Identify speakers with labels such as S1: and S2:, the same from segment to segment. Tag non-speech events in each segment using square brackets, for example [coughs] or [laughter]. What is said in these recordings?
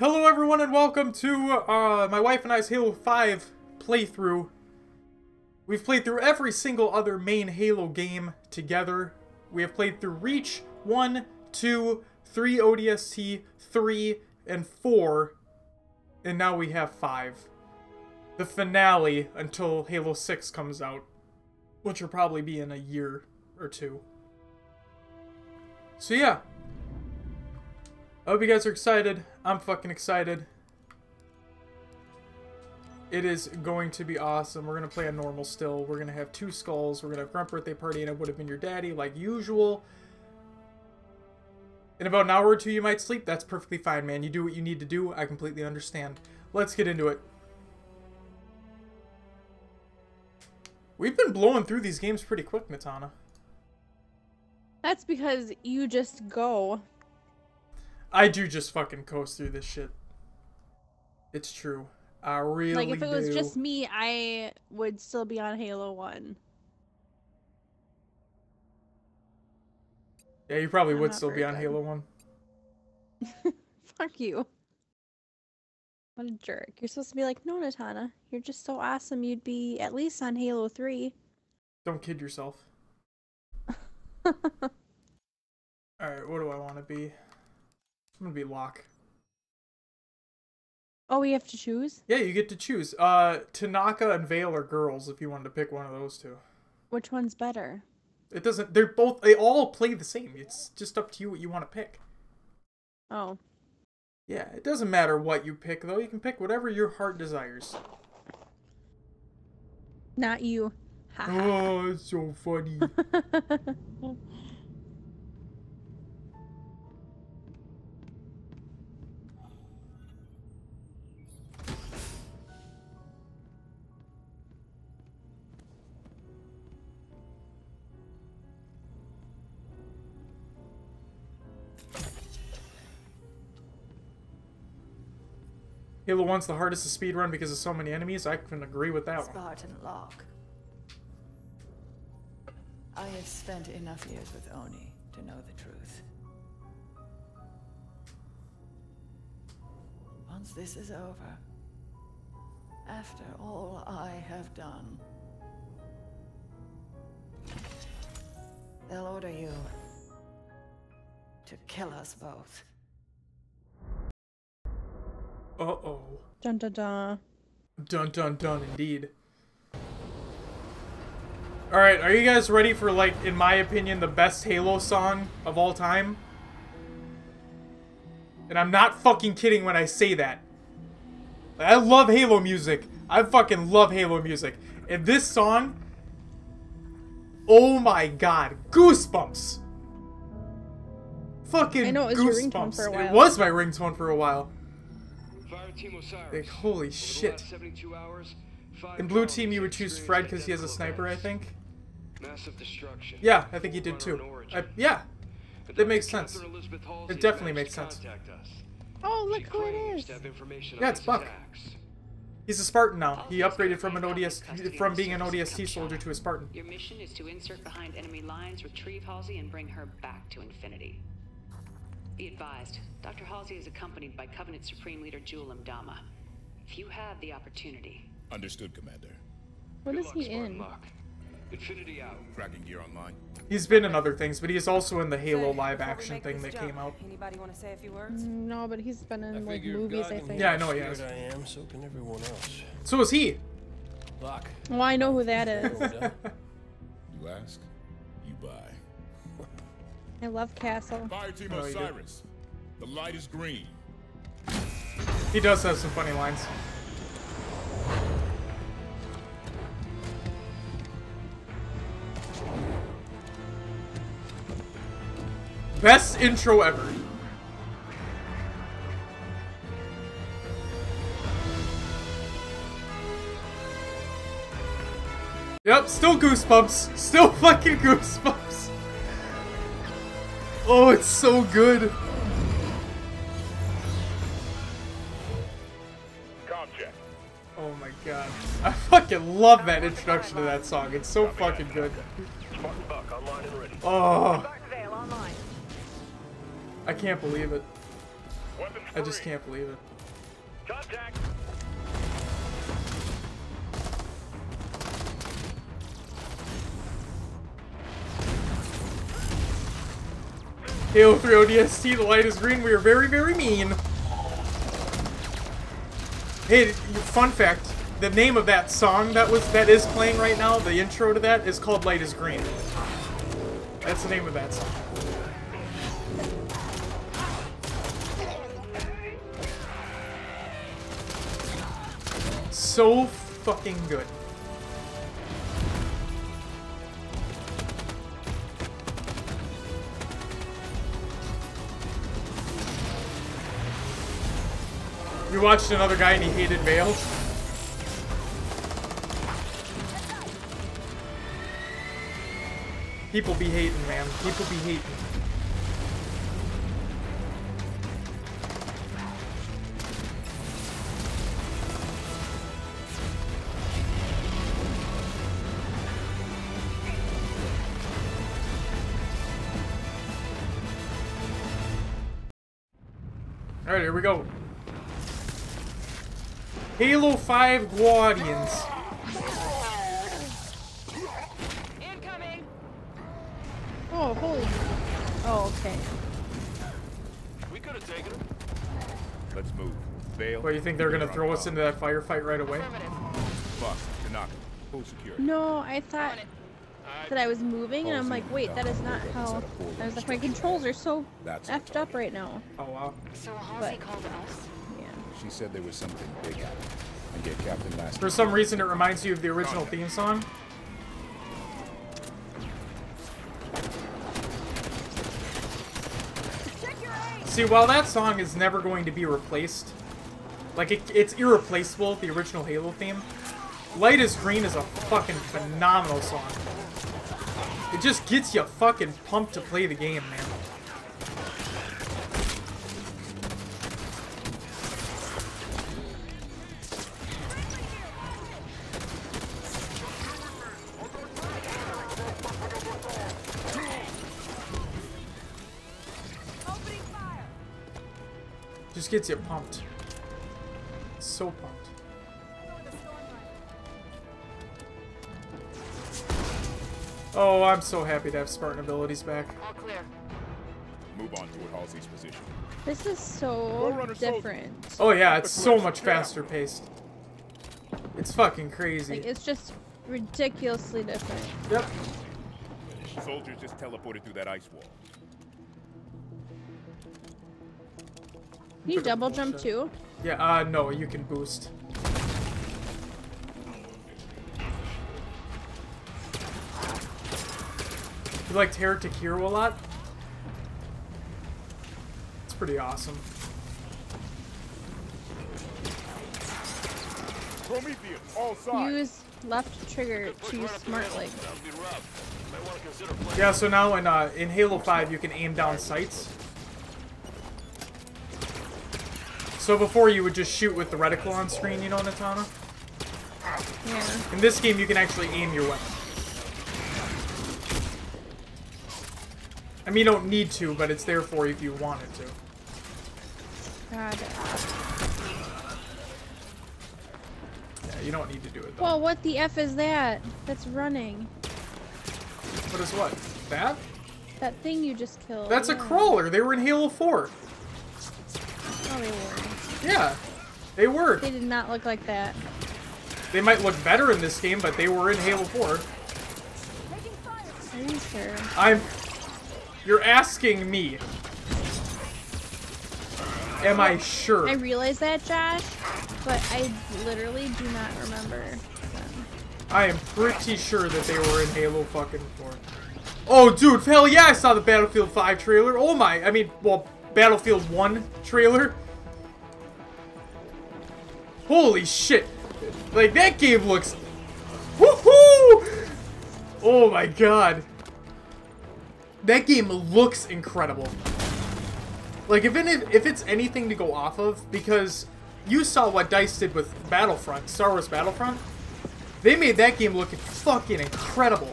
S1: Hello everyone and welcome to uh, my wife and I's Halo 5 playthrough. We've played through every single other main Halo game together. We have played through Reach 1, 2, 3 ODST, 3, and 4. And now we have 5. The finale until Halo 6 comes out. Which will probably be in a year or two. So yeah. I hope you guys are excited. I'm fucking excited. It is going to be awesome. We're going to play a normal still. We're going to have two skulls. We're going to have Grunt Birthday Party, and it would have been your daddy, like usual. In about an hour or two, you might sleep. That's perfectly fine, man. You do what you need to do. I completely understand. Let's get into it. We've been blowing through these games pretty quick, Natana.
S2: That's because you just go.
S1: I do just fucking coast through this shit. It's true. I really
S2: Like if it was just me, I would still be on Halo 1.
S1: Yeah, you probably
S2: I'm
S1: would still be on
S2: good.
S1: Halo 1. [laughs]
S2: Fuck you. What a jerk. You're supposed to be like, no, Natana, you're just so awesome you'd be at least on Halo 3.
S1: Don't kid yourself. [laughs] Alright, what do I want to be? I'm gonna be Locke.
S2: oh, we have to choose?
S1: Yeah, you get to choose. Uh, Tanaka and Vale are girls if you wanted to pick one of those two.
S2: Which one's better?
S1: It doesn't, they're both, they all play the same. It's just up to you what you want to pick.
S2: Oh.
S1: Yeah, it doesn't matter what you pick though. You can pick whatever your heart desires.
S2: Not you.
S1: Oh, it's so funny. [laughs] Halo 1's the hardest to speedrun because of so many enemies. I can agree with that one.
S3: Spartan Locke. I have spent enough years with Oni to know the truth. Once this is over, after all I have done, they'll order you to kill us both.
S1: Uh-oh.
S2: Dun dun dun.
S1: Dun dun dun indeed. Alright, are you guys ready for, like, in my opinion, the best Halo song of all time? And I'm not fucking kidding when I say that. I love Halo music. I fucking love Halo music. And this song... Oh my god. Goosebumps! Fucking
S2: I know it was your ringtone for a while.
S1: It was my ringtone for a while.
S4: Fire Team Osiris.
S1: Like, holy shit.
S4: hours,
S1: In blue team, you would choose Fred because he has a
S4: identical
S1: sniper, I think.
S4: Massive destruction.
S1: Yeah, I think he did too. I, yeah,
S4: And
S1: that makes sense.
S4: Catherine Elizabeth Halsey
S1: It definitely makes sense.
S2: Oh, look who it
S4: claims
S2: is.
S4: to have information
S1: Yeah, it's Buck.
S4: attacks.
S1: He's a Spartan now. He upgraded from an ODS from being an
S5: Cersei
S1: ODST soldier to a Spartan.
S5: Your mission is to insert behind enemy lines, retrieve Halsey, and bring her back to Infinity. Be advised, Dr. Halsey is accompanied by Covenant Supreme Leader Jul Mdama. If you have the opportunity,
S6: Understood, Commander.
S2: What
S4: Good
S2: is
S4: luck,
S2: he
S4: Spartan
S2: in?
S4: Locke. Infinity out.
S6: Tracking gear online.
S1: He's been in other things, but he is also in the Halo live action thing that
S7: jump,
S1: came out.
S7: Anybody want to say a few words?
S2: Mm, no, but he's been in like movies,
S8: God
S2: I think.
S1: Yeah, I know
S8: me
S1: he has.
S8: I am, so can everyone else.
S1: So is he.
S8: Lock.
S2: Well, I know who that is. [laughs]
S6: You ask, you buy.
S2: I love Castle.
S6: Fire Team
S1: Oh.
S6: Osiris. The light is green.
S1: He does have some funny lines. Best intro ever. Yep, still goosebumps. Still [laughs] fucking goosebumps. Oh, it's so good.
S6: Comcheck.
S1: Oh my god. I fucking love that introduction to that song. It's so fucking good.
S4: Spartan Buck online and ready.
S1: Oh,
S7: Spartan Vale online.
S1: I can't believe it. I just can't believe it.
S6: Contact.
S1: Halo 3 ODST, the light is green. We are very, very mean. Hey, fun fact: the name of that song that was that is playing right now, the intro to that, is called "Light Is Green." That's the name of that song. So fucking good. You watched another guy and he hated Vale? People be hating, man. People be hating. Alright, here we go. Halo 5 Guardians.
S2: Oh, holy. Oh, okay.
S6: We could have taken him. Let's move. Vale.
S1: What, you think they're gonna throw us into that firefight right away?
S6: Fuck. Tanaka. Full security.
S2: No, I thought that I was moving, and I'm like, wait, that is not how. I was like, my controls are so
S6: That's
S2: effed up right now.
S1: Oh wow.
S5: So Halsey called us.
S6: She said there was something big happening. And get Captain Last.
S1: For some reason it reminds you of the original theme song. See, while that song is never going to be replaced, like it, it's irreplaceable, the original Halo theme, Light is Green is a fucking phenomenal song. It just gets you fucking pumped to play the game, man. Just gets you pumped. So pumped. Oh, I'm so happy to have Spartan abilities back.
S5: All clear.
S6: Move on toward Halsey's position.
S2: This is so different.
S1: Oh yeah, it's so much faster paced. It's fucking crazy.
S2: Like, it's just ridiculously different.
S1: Yep.
S6: Soldiers just teleported through that ice wall.
S2: Can you double jump too?
S1: Yeah, uh, no, you can boost. You liked Heretic Hero a lot? It's pretty awesome.
S6: Prometheus, all.
S2: Use left trigger to use Smartlink.
S1: Yeah, so now in uh, in Halo 5 you can aim down sights. So before you would just shoot with the reticle on screen, you know, Natana?
S2: Yeah.
S1: In this game you can actually aim your weapon. I mean, you don't need to, but it's there for you if you wanted to.
S2: God.
S1: Yeah, you don't need to do it though.
S2: Well, what the F is that? That's running.
S1: What is what? That?
S2: That thing you just killed.
S1: That's a crawler. They were in Halo 4.
S2: Oh, they were.
S1: Yeah, they were.
S2: They did not look like that.
S1: They might look better in this game, but they were in Halo 4.
S2: Are you sure?
S1: I'm. You're asking me. Am I sure?
S2: I realize that, Josh, but I literally do not remember. them.
S1: I am pretty sure that they were in Halo fucking 4. Oh, dude, hell yeah, I saw the Battlefield 5 trailer. Oh my, I mean, well, Battlefield 1 trailer. Holy shit. Like, that game looks... Woohoo! Oh my god. That game looks incredible. Like, if, if it's anything to go off of, because you saw what DICE did with Battlefront, Star Wars Battlefront, they made that game look fucking incredible.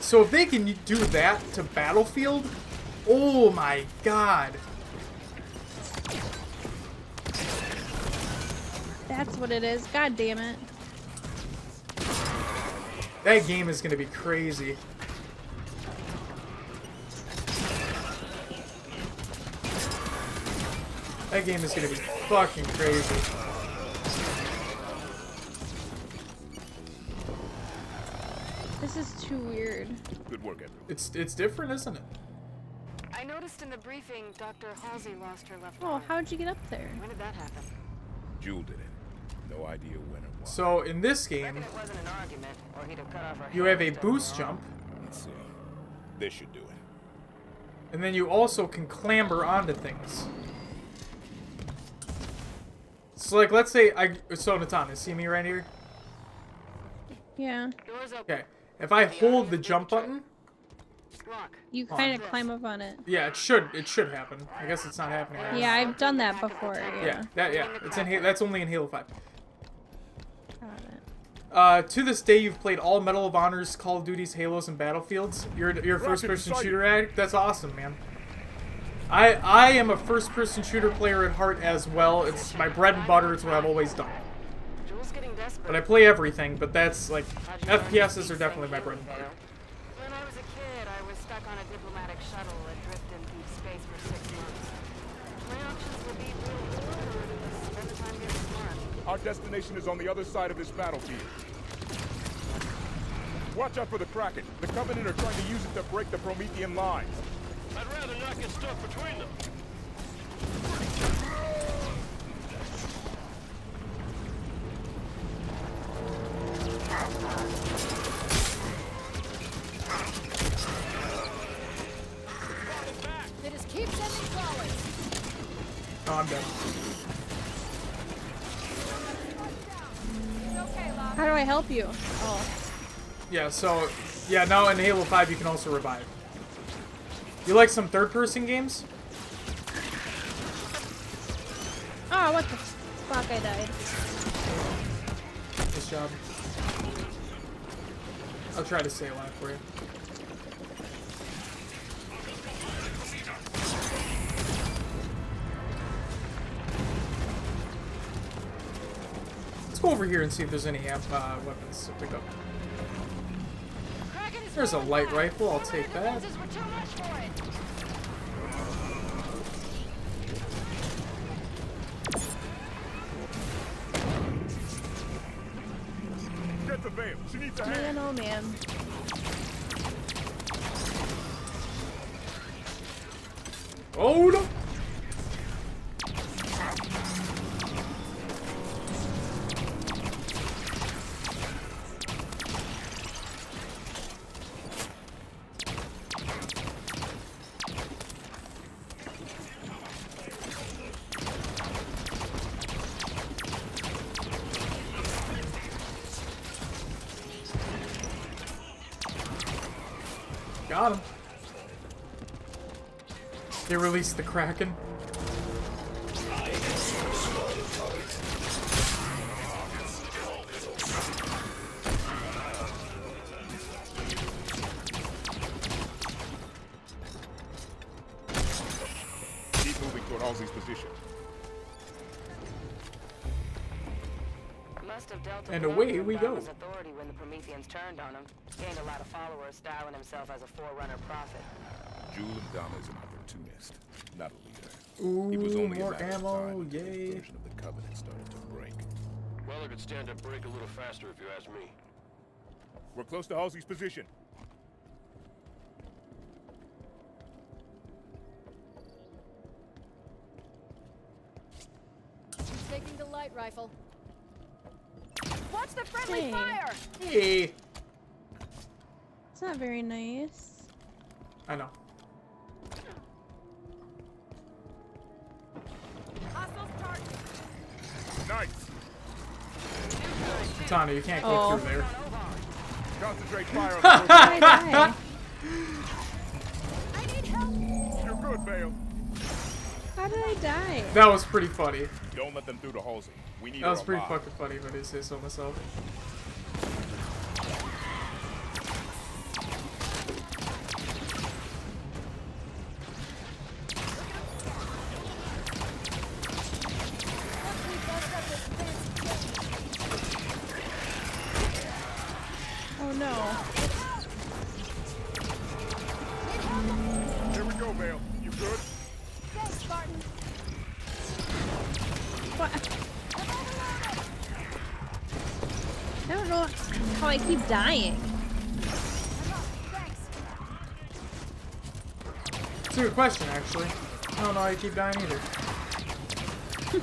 S1: So if they can do that to Battlefield, oh my god.
S2: That's what it is. God damn it.
S1: That game is gonna be crazy. That game is gonna be fucking crazy.
S2: This is too weird.
S6: Good work, everyone.
S1: It's it's different, isn't it?
S7: I noticed in the briefing Dr. Halsey lost her left
S2: Oh,
S7: arm.
S2: how'd you get up there?
S7: When did that happen?
S6: Jul did it. No idea when or why.
S1: So in this game,
S7: it wasn't an argument, or he'd have cut off her
S1: you have a
S7: instead of her
S1: boost jump,
S6: Let's see. This should do it.
S1: and then you also can clamber onto things. So like, let's say I so Natana, see me right here?
S2: Yeah.
S1: Okay. If I hold the jump button,
S2: You kind of climb up on it.
S1: yeah, it should it should happen. I guess it's not happening. Right
S2: Yeah,
S1: now.
S2: I've done that before. Yeah.
S1: Yeah, that yeah, it's in Ha- that's only in Halo Five. Uh, to this day, you've played all Medal of Honors, Call of Duties, Halos, and Battlefields. You're you're a first-person shooter addict. That's awesome, man. I I am a first-person shooter player at heart as well. It's my bread and butter. It's what I've always done.
S7: Jul's getting desperate.
S1: But I play everything. But that's like
S7: How'd you learn to
S1: FPSs are definitely my bread and butter.
S7: Vale? When I was a kid, I was stuck on a diplomatic shuttle adrift in deep space for six months. My options would be real war or spend the time getting smart.
S6: Our destination is on the other side of this battlefield. Watch out for the Kraken. The Covenant are trying to use it to break the Promethean lines.
S8: I'd rather not get stuck between them.
S9: Just keep sending crawlers.
S1: Oh, I'm dead.
S9: It's okay, Locke.
S2: How do I help you? Oh.
S1: Yeah. So yeah, now in Halo Five, you can also revive. You like some third-person games?
S2: Oh, what the fuck? I died.
S1: Nice job. I'll try to stay alive for you. Go over here and see if there's any amp uh, weapons to pick up. There's a light rifle, I'll take that.
S9: defenses were too much for it.
S6: Get the Vale. She needs a hand.
S2: Man, oh man.
S1: Oh no!
S7: Must have dealt
S1: And away we go.
S7: Authority when the Prometheans turned on him. Gained a lot of followers, styling himself as a forerunner prophet.
S6: Jul Mdama is an opportunist, not a leader. He was only a
S1: more ammo,
S6: time until
S1: yay.
S6: version of the Covenant started to break.
S8: Weller could stand to break a little faster if you ask me.
S6: We're close to Halsey's position.
S9: She's taking the light rifle. Watch the friendly
S2: Hey.
S9: fire!
S1: Hey!
S2: It's not very nice.
S1: I know. Katana, you can't go
S2: Oh.
S1: through there.
S6: Concentrate [laughs] fire on the
S2: How did I
S9: need help!
S6: You're good, Vale.
S2: How did I die?
S1: That was pretty funny.
S6: Don't let them through to Halsey. We need
S1: That was pretty fucking funny, but I say so myself.
S2: Dying.
S1: It's a good question, actually. I don't know how you keep dying either. [laughs]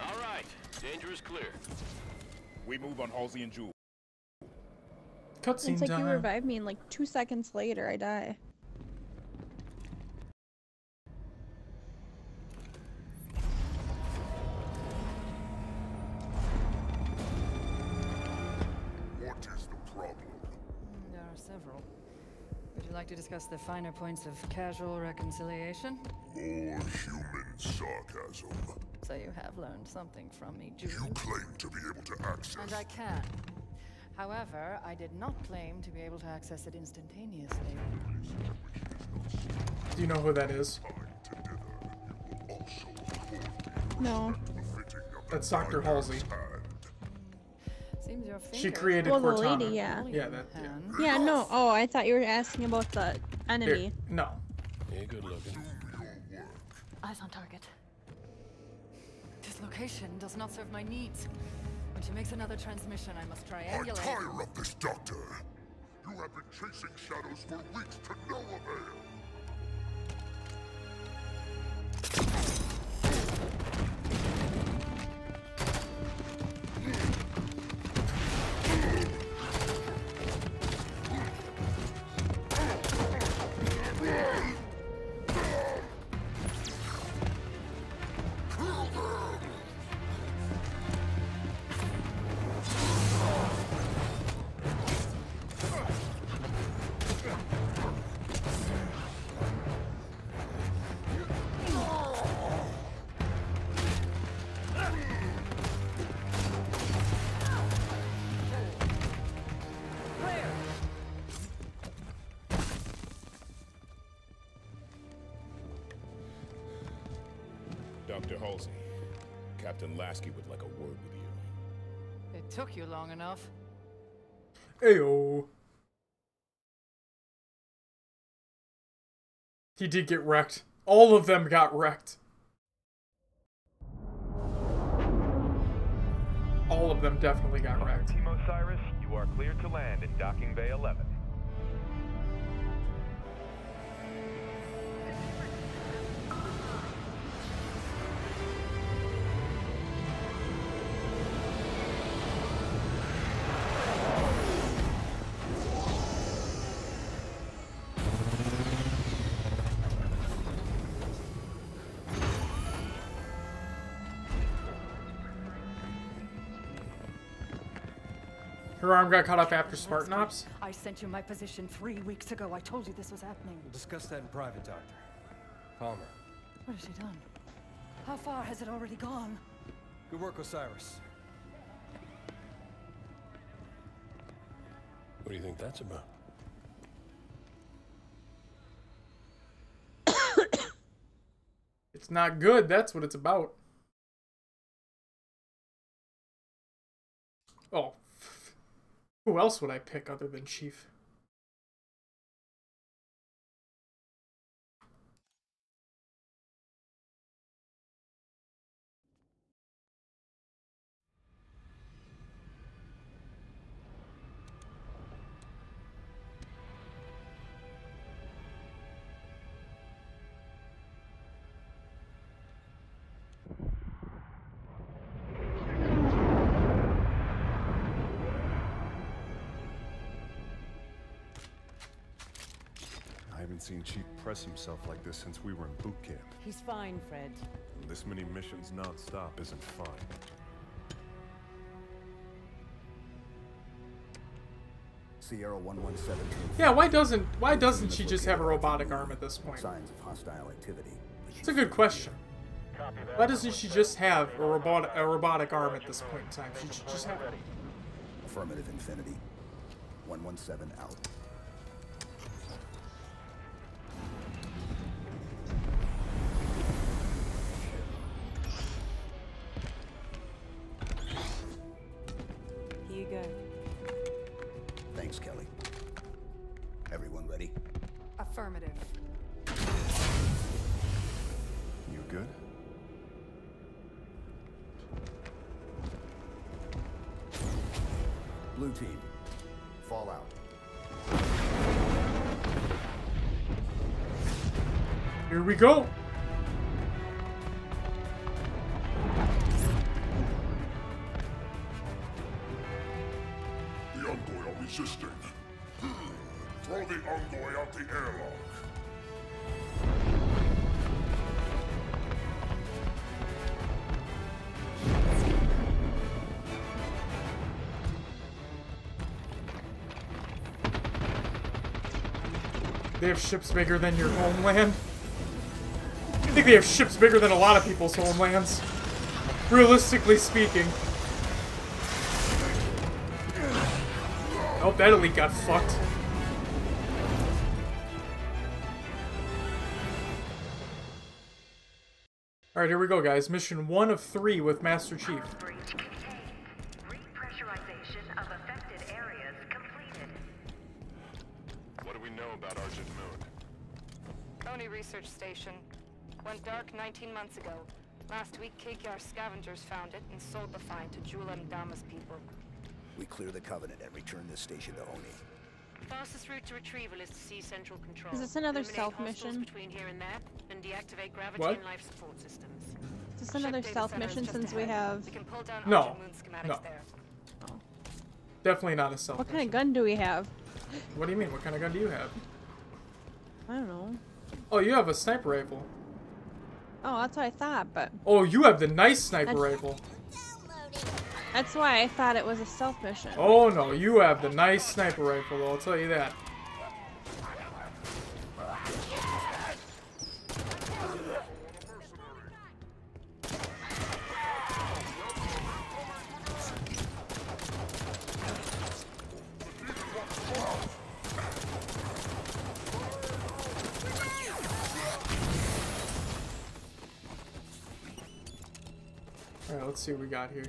S8: All right. Danger is clear.
S6: We move on Halsey and Jul.
S1: Cutscene
S2: It's like you revive me and like two seconds later I die.
S3: You like to discuss the finer points of casual reconciliation?
S6: More human sarcasm.
S3: So you have learned something from me,
S6: You claim to be able to access.
S3: And I can. However, I did not claim to be able to access it instantaneously.
S1: Do you know who that is?
S6: Bind together, you will also afford
S2: No.
S6: the fitting of
S1: That's Dr. Halsey.
S3: Seems your
S1: She created
S2: Well, the
S1: Cortana.
S2: lady, yeah.
S1: Yeah, that. Yeah.
S2: Yeah, no. Oh, I thought you were asking about the
S1: Here,
S2: enemy.
S1: no.
S8: Yeah, good looking.
S6: Do your work.
S3: Eyes on target. This location does not serve my needs. When she makes another transmission, I must triangulate.
S6: I
S3: triangulate.
S6: tire of this, Doctor. You have been chasing shadows for weeks to no avail.
S10: Dr. Halsey, Captain Lasky would like a word with you.
S3: It took you long enough.
S1: Ayo. He did get wrecked. All of them got wrecked. All of them definitely got wrecked.
S11: Team Osiris, you are cleared to land in Docking Bay 11.
S1: Her arm got cut off after Spartan Ops.
S3: I sent you my position three weeks ago. I told you this was happening.
S12: We'll discuss that in private, Doctor. Palmer.
S3: What has she done? How far has it already gone?
S12: Good work, Osiris.
S8: What do you think that's about?
S1: It's not good, that's what it's about. Oh. Who else would I pick other than Chief?
S13: Press himself like this since we were in boot camp.
S14: He's fine, Fred.
S13: This many missions non-stop isn't fun.
S15: Sierra 117.
S1: Yeah, why doesn't why doesn't she just have a robotic arm at this point?
S15: Signs of hostile activity.
S1: It's a good question. Why doesn't she just have a robotic a robotic arm at this point in time? She should just have
S15: Affirmative Infinity. 117 out.
S1: We go.
S6: The Envoy are resisting. Throw the Envoy out the airlock.
S1: They have ships bigger than your homeland. I think they have ships bigger than a lot of people's homelands. Realistically speaking. Oh, that elite got fucked. Alright, here we go, guys. Mission one of three with Master Chief.
S8: What do we know about Argent Moon?
S7: Oni Research Station. Went dark 19 months ago. Last week, Kig-Yar scavengers found it and sold the find to Jul Mdama's people.
S15: We clear the Covenant and return this station to Oni.
S16: Fastest route to retrieval is to see central control.
S2: Is this another
S16: Eliminate
S2: stealth
S16: hostiles
S2: mission?
S16: between here and there, and deactivate gravity
S1: What?
S16: and life support systems.
S2: Is this another
S7: data
S2: stealth
S7: center is
S2: mission
S7: just
S2: since we have...
S7: We can pull down
S1: No.
S7: Moon schematics
S1: No.
S7: there.
S1: Definitely not a self.
S2: What kind of gun do we have?
S1: What do you mean? What kind of gun do you have?
S2: I don't know.
S1: Oh, you have a sniper rifle.
S2: Oh, that's what I thought, but
S1: Oh, you have the nice sniper
S2: That's-
S1: rifle.
S2: that's why I thought it was a stealth mission.
S1: Oh no, you have the nice sniper rifle, though, I'll tell you that. See what we got here.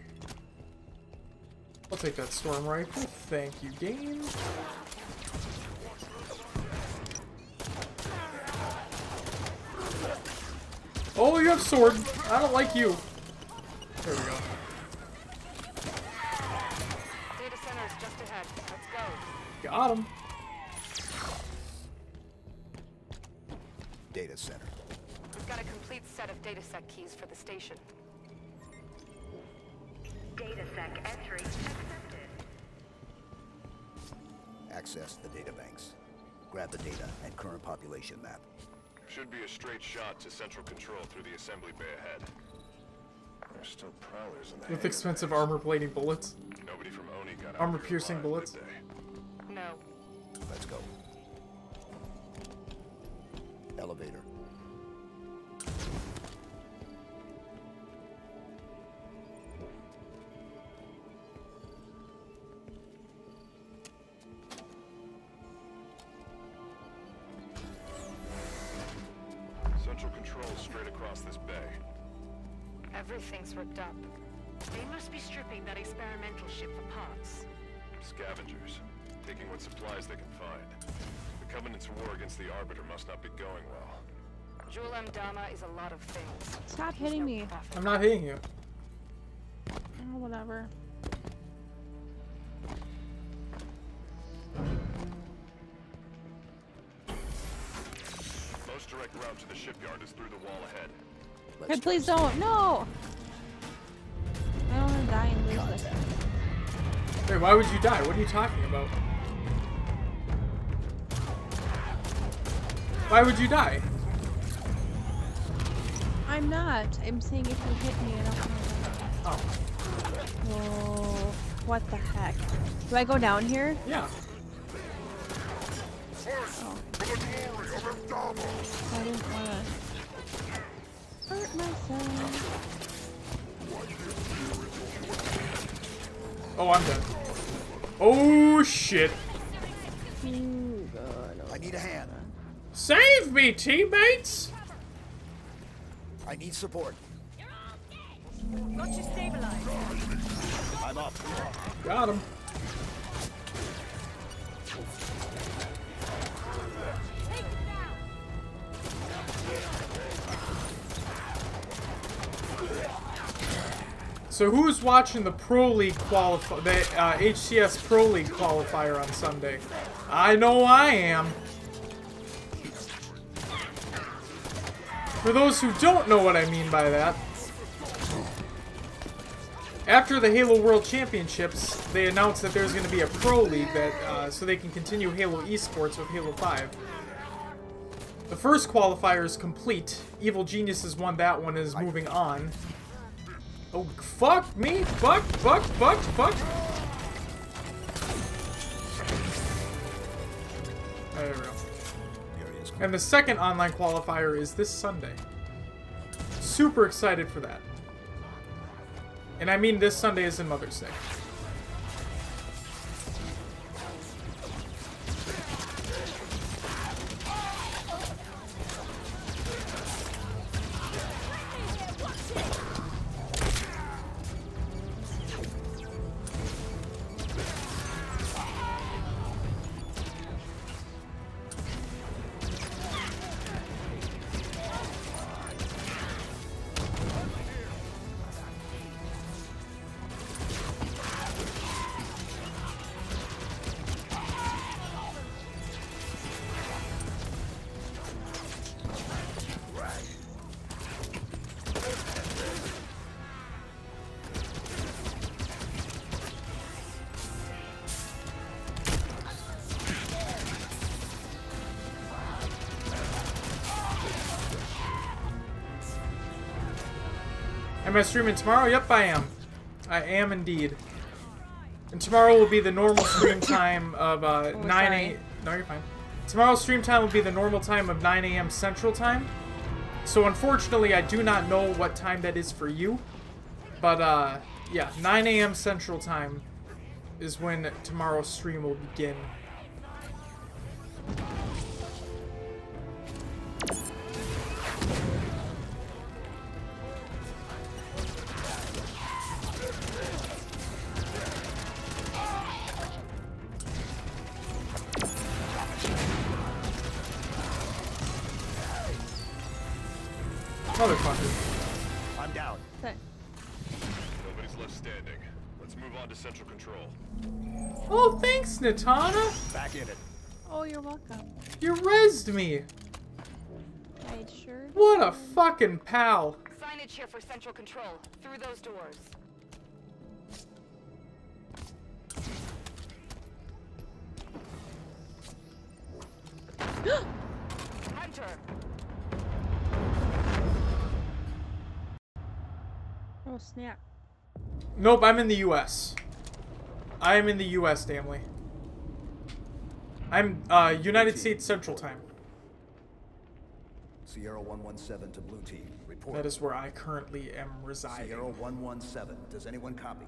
S1: I'll take that storm rifle. Thank you, game. Oh, you have sword. I don't like you. There we go.
S7: Data center is just ahead. Let's go.
S1: Got him.
S15: Data center.
S7: We've got a complete set of data set keys for the station.
S15: Grab the data and current population map.
S8: Should be a straight shot to central control through the assembly bay ahead. There's still prowlers in the
S1: With expensive armor plating bullets.
S8: Nobody from Oni got
S1: armor piercing bullets.
S8: did they?
S7: No.
S15: Let's go. Elevator.
S8: Scavengers, taking what supplies they can find. The Covenant's war against the Arbiter must not be going well.
S7: Jul Mdama is a lot of things.
S2: Stop
S7: He's
S2: hitting
S7: no
S2: me.
S7: prophet.
S1: I'm not hitting you.
S2: Oh, whatever.
S8: Most direct route to the shipyard is through the wall ahead.
S2: Hey, please don't. No! I don't want to die and lose this.
S1: Wait, why would you die? What are you talking about? Why would you die?
S2: I'm not. I'm saying if you hit me, I don't want to die.
S1: Oh.
S2: Whoa. What the heck? Do I go down here?
S1: Yeah.
S2: Oh. I didn't want to hurt myself.
S1: Oh, I'm dead. Oh, shit.
S15: I need a hand.
S1: Save me, teammates!
S15: I need support.
S9: Got you stabilized.
S15: I'm up.
S1: Got him. So who's watching the Pro League qualify the uh, HCS Pro League qualifier on Sunday? I know I am. For those who don't know what I mean by that, after the Halo World Championships, they announced that there's going to be a Pro League that uh, so they can continue Halo Esports with Halo 5. The first qualifier is complete. Evil Geniuses won that one and is moving on. Oh, fuck me! Fuck, fuck, fuck, fuck! There we go. And the second online qualifier is this Sunday. Super excited for that. And I mean this Sunday is in Mother's Day. Am I streaming tomorrow? Yep, I am. I am indeed. And tomorrow will be the normal stream [coughs] time of uh,
S2: Oh,
S1: 9
S2: sorry.
S1: a. No, you're fine. Tomorrow's stream time will be the normal time of 9 a.m. Central Time. So unfortunately, I do not know what time that is for you. But uh, yeah, 9 a.m. Central Time is when tomorrow's stream will begin. Rezzed me.
S2: I sure.
S1: What a fucking pal.
S7: Signage here for central control. Through those doors. [gasps] Hunter!
S2: Oh snap.
S1: Nope, I'm in the U.S. I am in the U.S., Damley. I'm uh, United States Central Time.
S15: Sierra 117 to Blue Team. Report.
S1: That is where I currently am residing.
S15: Sierra 117. Does anyone copy?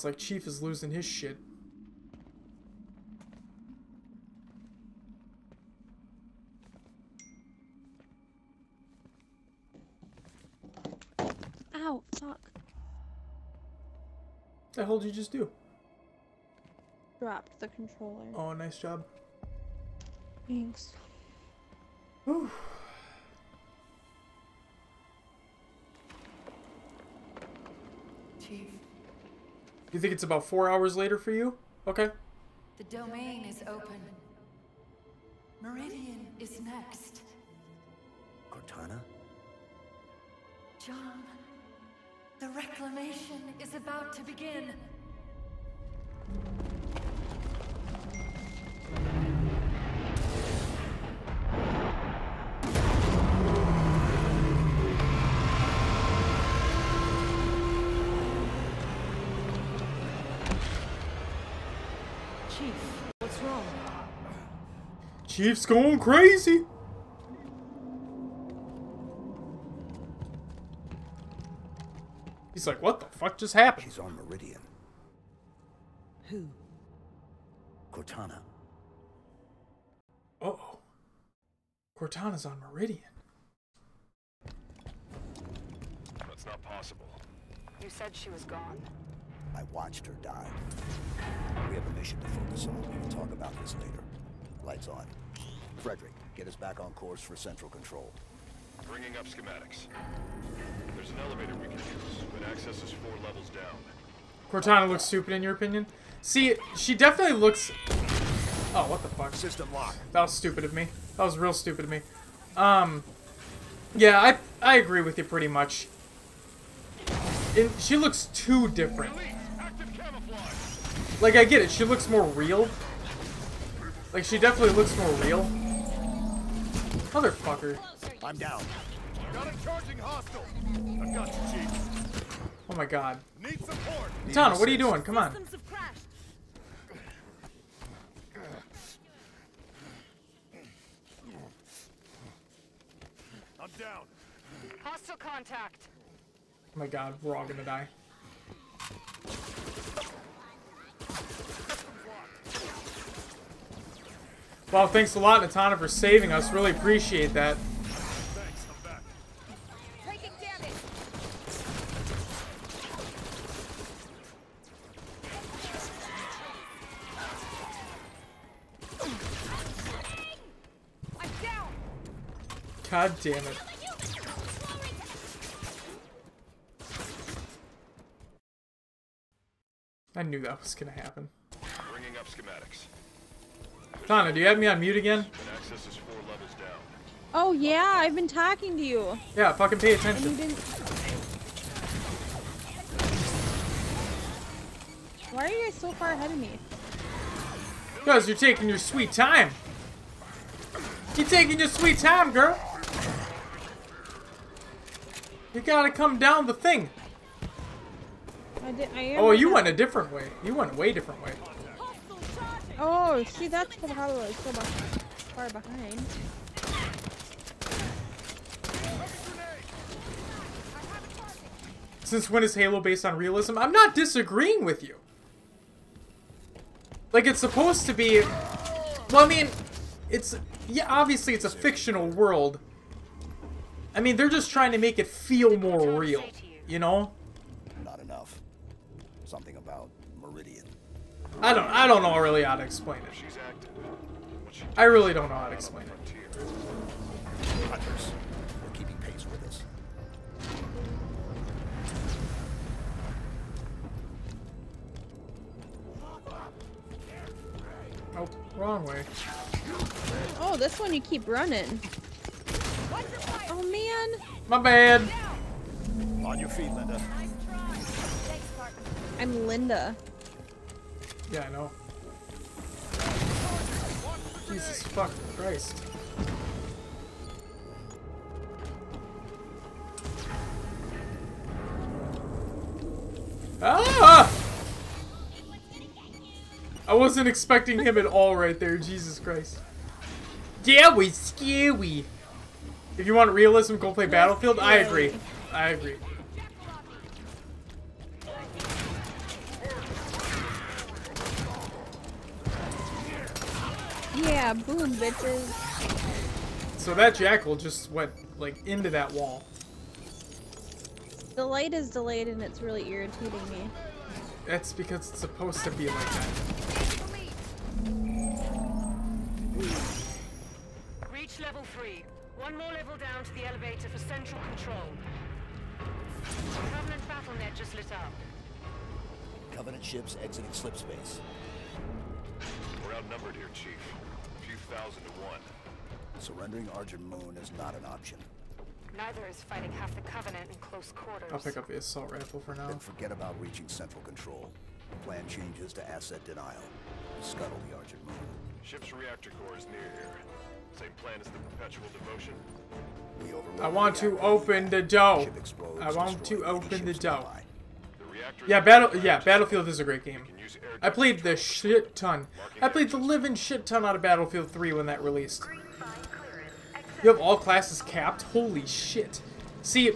S1: It's like Chief is losing his shit.
S2: Ow, fuck.
S1: The hell did you just do?
S2: Dropped the controller.
S1: Oh, nice job.
S2: Thanks.
S1: Whew. You think it's about four hours later for you? Okay.
S3: the domain is open. Meridian is next.
S15: Cortana?
S3: John, the reclamation is about to begin.
S1: Chief's going crazy. He's like, what the fuck just happened?
S15: She's on Meridian.
S2: Who?
S15: Cortana.
S1: Uh oh. Cortana's on Meridian.
S6: That's not possible.
S7: You said she was gone.
S15: I watched her die. We have a mission to focus on. We'll talk about this later. Lights on. Frederick, get us back on course for central control.
S6: Bringing up schematics. There's an elevator we can use, but access is four levels down.
S1: Cortana looks stupid in your opinion? See, she definitely looks... Oh, what the fuck?
S15: System lock.
S1: That was stupid of me. That was real stupid of me. Um, yeah, I I agree with you pretty much. It, she looks too different. Like, I get it. She looks more real. Like, she definitely looks more real. Motherfucker.
S15: I'm down.
S6: Got a charging hostile. I got you, Chief.
S1: Oh my god.
S6: Need support.
S1: Tana, what are you doing? Come on.
S9: Systems have crashed.
S6: I'm down.
S7: Hostile contact.
S1: Oh my god, we're all gonna die. Well, thanks a lot, Natana, for saving us. Really appreciate that. God damn it. I knew that was gonna happen.
S6: Bringing up schematics.
S1: Tana, do you have me on mute again?
S6: And access is four levels down.
S2: Oh yeah, I've been talking to you.
S1: Yeah, fucking pay attention.
S2: Why are you guys so far ahead of me?
S1: Because you're taking your sweet time. You're taking your sweet time, girl. You gotta come down the thing.
S2: I did. I am
S1: Oh, you went a different way. You went a way different way.
S2: Oh, see, that's how I was so beh- far behind.
S1: Since when is Halo based on realism? I'm not disagreeing with you. Like, it's supposed to be... Well, I mean, it's... Yeah, obviously it's a fictional world. I mean, they're just trying to make it feel more real. You know? I don't I don't know really how to explain it.
S6: She's active.
S1: I really don't know how to explain it.
S6: frontier.
S15: Hunters. We're keeping pace with us.
S1: Oh, wrong way.
S2: Oh, this one you keep running. Oh man,
S1: My bad.
S15: On your feet, Linda.
S2: I'm Linda.
S1: Yeah, I know. Jesus fucking Christ. Ah! I wasn't expecting him at all right there, Jesus Christ. Yeah, we scary. If you want realism, go play Battlefield. I agree. I agree.
S2: Yeah, boom, bitches.
S1: So that jackal just went like into that wall.
S2: The light is delayed and it's really irritating me.
S1: That's because it's supposed to be like that.
S7: Reach level three. One more level down to the elevator for central control. Covenant BattleNet just lit up.
S15: Covenant ships exiting slip space.
S6: We're outnumbered here, Chief. A thousand to one.
S15: Surrendering Argent Moon is not an option.
S7: Neither is fighting half the Covenant in close quarters.
S1: I'll pick up the assault rifle for now.
S15: Then forget about reaching central control. Plan changes to asset denial. Scuttle the Argent Moon.
S6: Ship's reactor core is near here. Same plan as the perpetual devotion.
S15: We overload
S1: I want to open the door. I want to open the door.
S15: Nearby.
S6: The
S1: Yeah, battle. Yeah, Battlefield is a great game. I played the shit ton. I played the living shit ton out of Battlefield 3 when that released. You have all classes capped? Holy shit. See,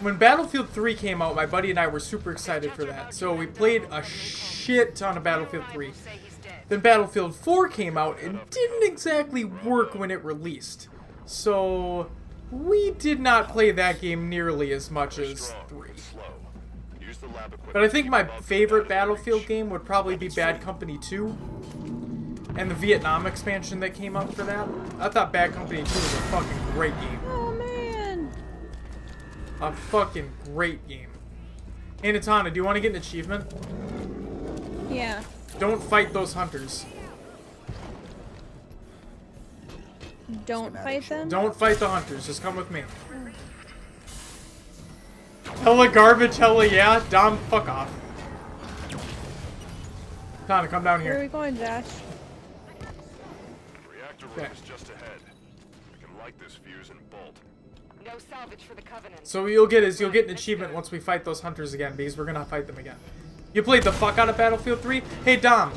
S1: when Battlefield 3 came out, my buddy and I were super excited for that. So we played a shit ton of Battlefield 3. Then Battlefield 4 came out and didn't exactly work when it released. So we did not play that game nearly as much as 3. But I think my favorite Battlefield game would probably be Bad Company 2. And the Vietnam expansion that came up for that. I thought Bad Company 2 was a fucking great game.
S2: Oh man.
S1: A fucking great game. Hey Natana, do you want to get an achievement?
S2: Yeah.
S1: Don't fight those hunters.
S2: Don't fight them?
S1: Don't fight the hunters. Just come with me. Hella garbage, hella yeah. Dom, fuck off. Tana, come down here.
S2: Where are we going, Josh?
S6: Reactor room is just ahead. We can light this fuse and bolt.
S7: No salvage for the Covenant.
S1: So what you'll get is you'll get an achievement once we fight those hunters again, because we're gonna fight them again. You played the fuck out of Battlefield 3? Hey Dom.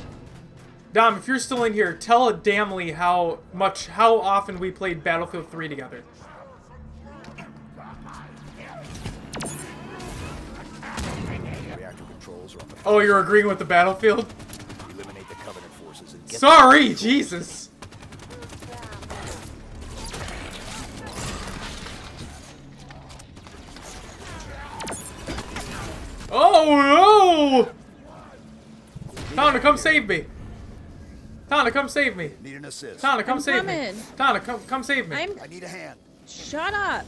S1: Dom, if you're still in here, tell Damley how much how often we played Battlefield 3 together. Oh, you're agreeing with the Battlefield?
S15: eliminate the Covenant forces and get
S1: Sorry, Jesus. Oh no! Tana, come save me. Tana, come save me.
S15: Need an assist.
S1: Tana, come
S2: I'm
S1: save me.
S2: coming.
S1: Tana, come come save me.
S2: I'm.
S15: I need a hand.
S2: Shut up.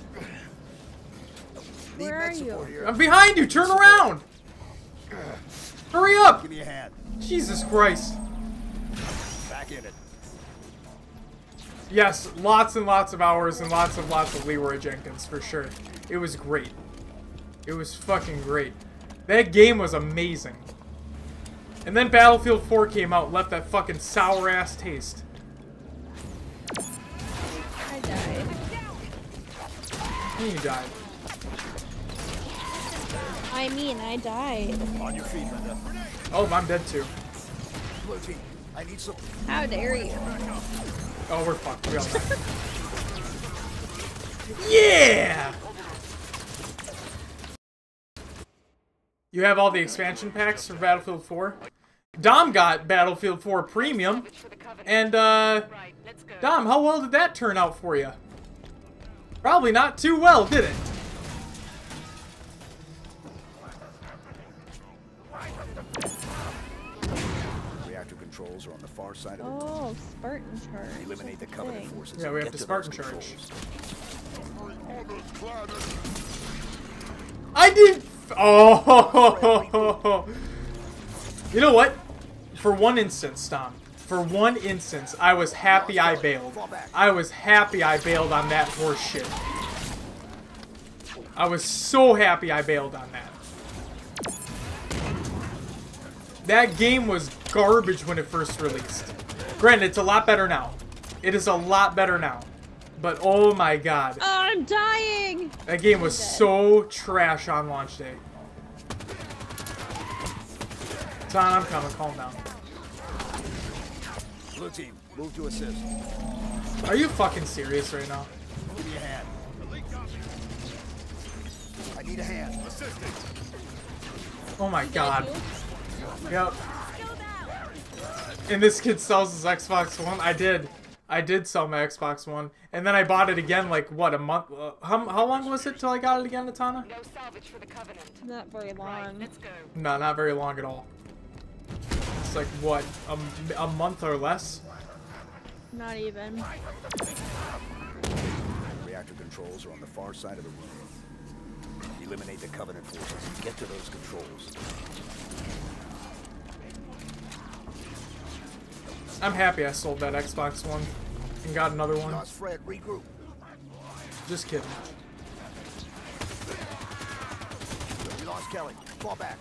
S2: Where are you?
S15: here.
S1: I'm behind you. Turn around. Hurry up.
S15: Give me a hand.
S1: Jesus Christ.
S15: Back in it.
S1: Yes, lots and lots of hours and lots and lots of Leroy Jenkins for sure. It was great. It was fucking great. That game was amazing. And then Battlefield 4 came out, left that fucking sour ass taste.
S2: I died.
S1: You died.
S2: I mean, I died.
S15: On your feet, Linda.
S1: Oh, I'm dead too.
S15: Blue team, I need some.
S2: How dare you?
S1: Oh, we're fucked. We all died. [laughs] yeah! You have all the expansion packs for Battlefield 4? Dom got Battlefield 4 Premium. And, uh, Dom, how well did that turn out for you? Probably not too well, did it?
S15: Controls are on the far side of the room.
S2: Oh, Spartan charge.
S15: Eliminate the Covenant
S2: thing.
S15: forces.
S1: Yeah, we have
S15: get
S1: to
S15: to
S1: Spartan charge. I did. Oh. You know what? For one instance, Tom. For one instance, I was happy I bailed. I was happy I bailed on that horse shit. I was so happy I bailed on that. That game was garbage when it first released. Granted, it's a lot better now. It is a lot better now. But oh my god.
S2: Oh, I'm dying.
S1: That game was so trash on launch day. Son, I'm coming. Calm down.
S15: Blue team, move to assist.
S1: Are you fucking serious right now?
S15: Give me a hand. I need a hand.
S1: Oh my god. Yep. And this kid sells his Xbox One. I did. I did sell my Xbox One. And then I bought it again, like, what, a month? Uh, how, how long was it till I got it again, Natana?
S7: No salvage for the Covenant.
S2: Not very long.
S7: Let's go.
S1: No, not very long at all. It's like, what, a, a month or less?
S2: Not even.
S15: Reactor controls are on the far side of the room. Eliminate the Covenant forces and get to those controls.
S1: I'm happy I sold that Xbox One and got another one.
S15: Fred, regroup.
S1: Just kidding.
S15: We lost Kelly. Fall back.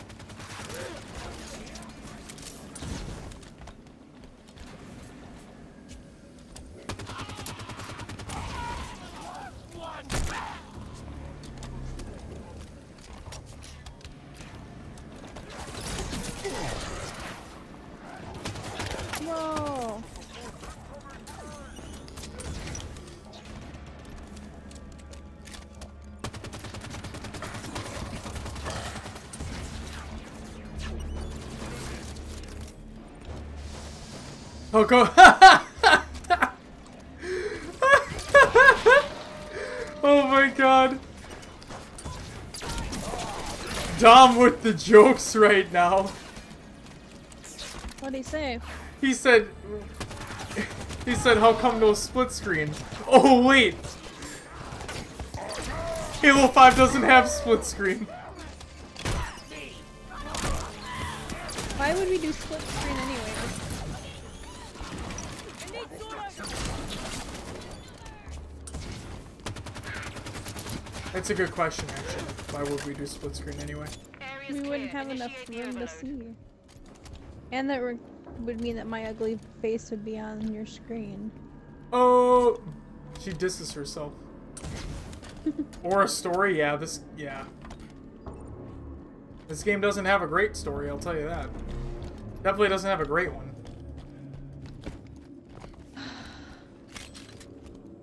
S1: Oh, go. [laughs] oh my god. Dom with the jokes right now.
S2: What'd he say?
S1: He said. He said, how come no split screen? Oh, wait. Halo 5 doesn't have split screen. That's a good question, actually. Why would we do split screen anyway?
S2: We wouldn't have enough room to see. And that would mean that my ugly face would be on your screen.
S1: Oh, she disses herself. [laughs] or a story, yeah. This, yeah. This game doesn't have a great story, I'll tell you that. Definitely doesn't have a great one. [sighs]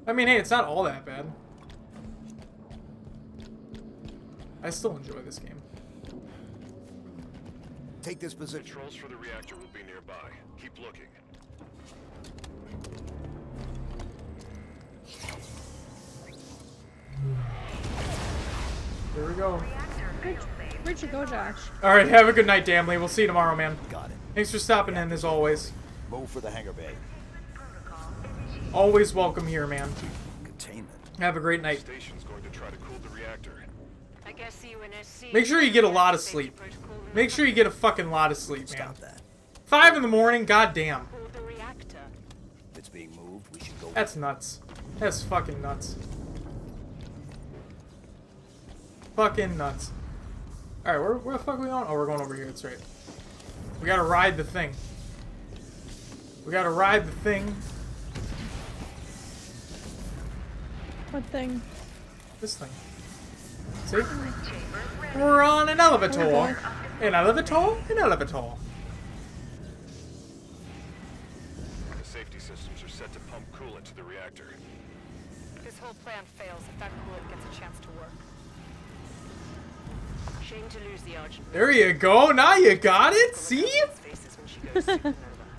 S1: I mean, hey, it's not all that bad. I still enjoy this game.
S15: Take this position.
S6: Controls for the reactor will be nearby. Keep looking.
S1: Here we go.
S2: Where'd you go, Josh?
S1: Alright, have a good night, Damley. We'll see you tomorrow, man.
S15: Got it.
S1: Thanks for stopping in, as always.
S15: Move for the hangar bay.
S1: Always welcome here, man.
S15: Containment.
S1: Have a great night.
S6: Station's going to try to cool the reactor.
S7: I guess UNSC.
S1: Make sure you get a lot of sleep. Make sure you get a fucking lot of sleep, man. Stop that. Five in the morning, goddamn.
S7: The reactor.
S15: If it's being moved, we should go.
S1: That's nuts. That's fucking nuts. Fucking nuts. Alright, where, where the fuck are we going? Oh, we're going over here, that's right. We gotta ride the thing. We gotta ride the thing.
S2: What thing?
S1: This thing. See? We're on an elevator. An elevator? An elevator.
S6: The safety systems are set to pump coolant to the reactor.
S7: This whole plan fails if that coolant gets a chance to work. Shame to lose the Argent.
S1: There you go. Now you got it. See?
S7: Faces when she goes [laughs] supernova.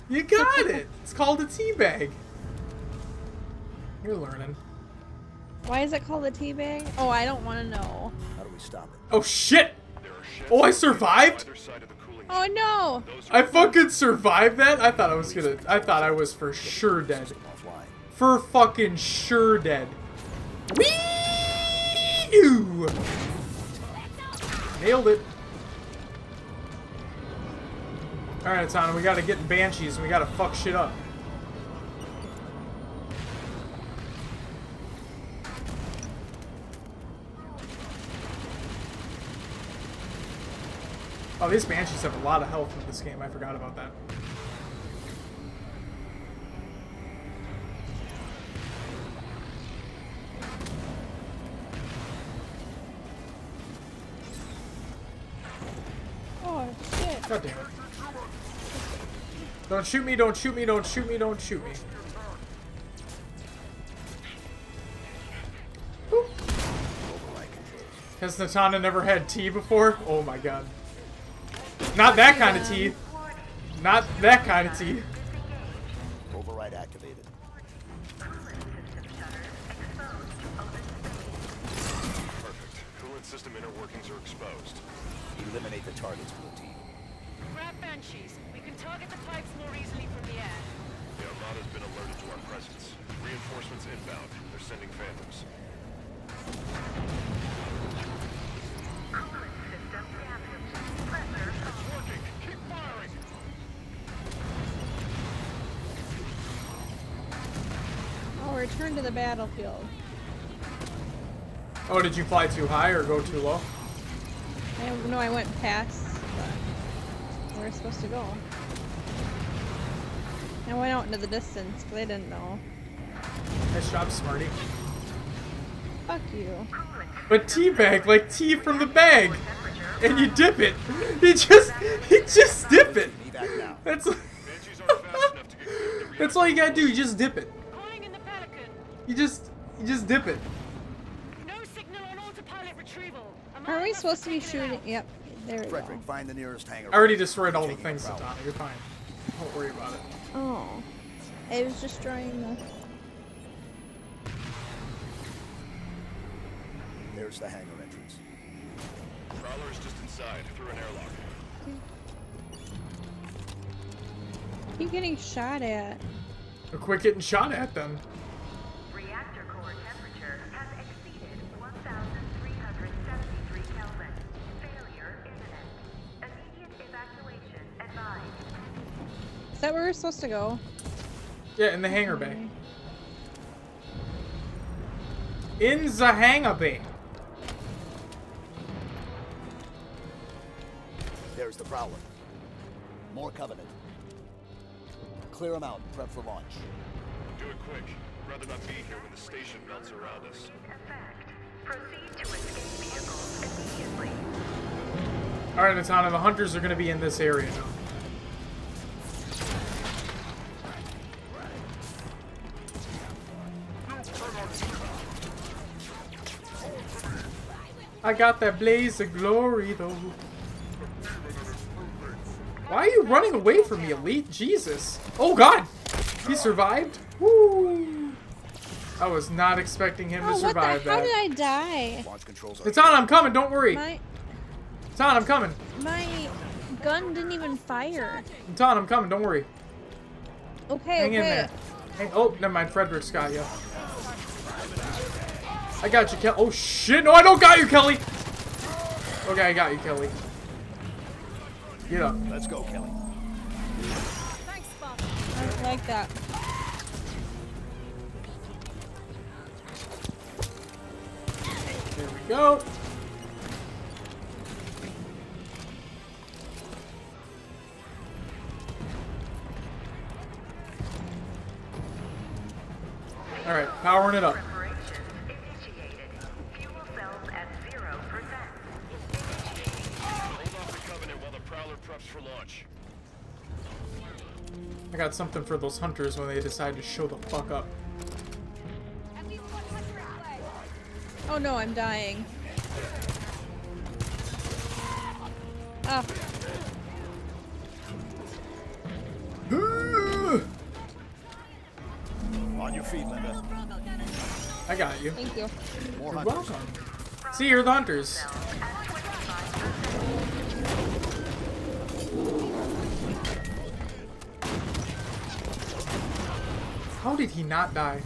S1: You got it. It's called a tea bag. You're learning.
S2: Why is it called a tea bag? Oh, I don't want to know.
S15: How do we stop it?
S1: Oh shit! Oh, I survived?
S2: Oh no!
S1: I fucking survived that? I thought I was gonna. I thought I was for sure dead. For fucking sure dead. Wee! Nailed it. Alright, Tana, we gotta get in Banshees and we gotta fuck shit up. Oh, these Banshees have a lot of health in this game. I forgot about that.
S2: Oh shit!
S1: God damn it. Don't shoot me, don't shoot me, don't shoot me, don't shoot me. Boop. Has Natana never had tea before? Oh my god. Not that kind of teeth. Not that kind of teeth.
S15: Override activated.
S6: Perfect. Coolant system inner workings are exposed.
S15: Eliminate the targets, blue team.
S7: Grab Banshees. We can target the pipes more easily from the air.
S6: The Armada's been alerted to our presence. Reinforcements inbound. They're sending phantoms. It's working. Keep firing.
S2: Oh, return to the battlefield.
S1: Oh, did you fly too high or go too low?
S2: I don't know I went past but where we're supposed to go. I went out into the distance because I didn't know.
S1: Nice job, Smarty.
S2: Fuck you.
S1: But tea bag, like tea from the bag. And you dip it. You just, you just dip it. That's, [laughs] that's all you gotta do, you just dip it. You just, you just dip it.
S7: No signal on autopilot retrieval.
S2: Are we supposed to be shooting? Yep. There we go.
S15: Frederick, find the nearest hangar.
S1: I already destroyed all the things, Satana. You're fine. Don't worry about it.
S2: Oh. It was destroying the.
S15: There's the hangar entrance.
S6: Prowler's just inside, through an airlock.
S2: Keep getting shot at.
S1: Or quit getting shot at then.
S2: That where we're supposed to go?
S1: Yeah, in the hangar bay. In the hangar bay.
S15: There's the Prowler. More Covenant. Clear them out and prep for launch.
S6: Do it quick. I'd rather not be here when the station melts around us.
S17: In fact, proceed to escape vehicles immediately.
S1: Alright, Natana, the hunters are gonna be in this area now. I got that blaze of glory though. Why are you running away from me, Elite? Jesus. Oh god! He survived? Woo! I was not expecting him
S2: Oh,
S1: to
S2: what the?
S1: survive
S2: How did I die?
S15: Launch controls are
S1: Natana, I'm coming, don't worry.
S2: My
S1: Natana, I'm coming.
S2: my gun didn't even fire.
S1: Natana, I'm coming, don't worry.
S2: Okay,
S1: Hang
S2: okay.
S1: in there. Hang, oh, never mind. Frederick's got you. I got you, Kelly. Oh, shit. No, I don't got you, Kelly. Okay, I got you, Kelly. Get up.
S15: Let's go, Kelly.
S2: I don't like that.
S1: There we go. Alright, powering it up.
S17: Fuel cells at 0%.
S6: Hold off the Covenant while the Prowler preps for launch.
S1: I got something for those hunters when they decide to show the fuck up.
S2: Oh no, I'm dying. Ah,
S15: On your feet, Linda.
S1: I got you.
S2: thank you.
S15: More
S1: You're
S15: hunters.
S1: welcome. See, you're the hunters. How did he not die?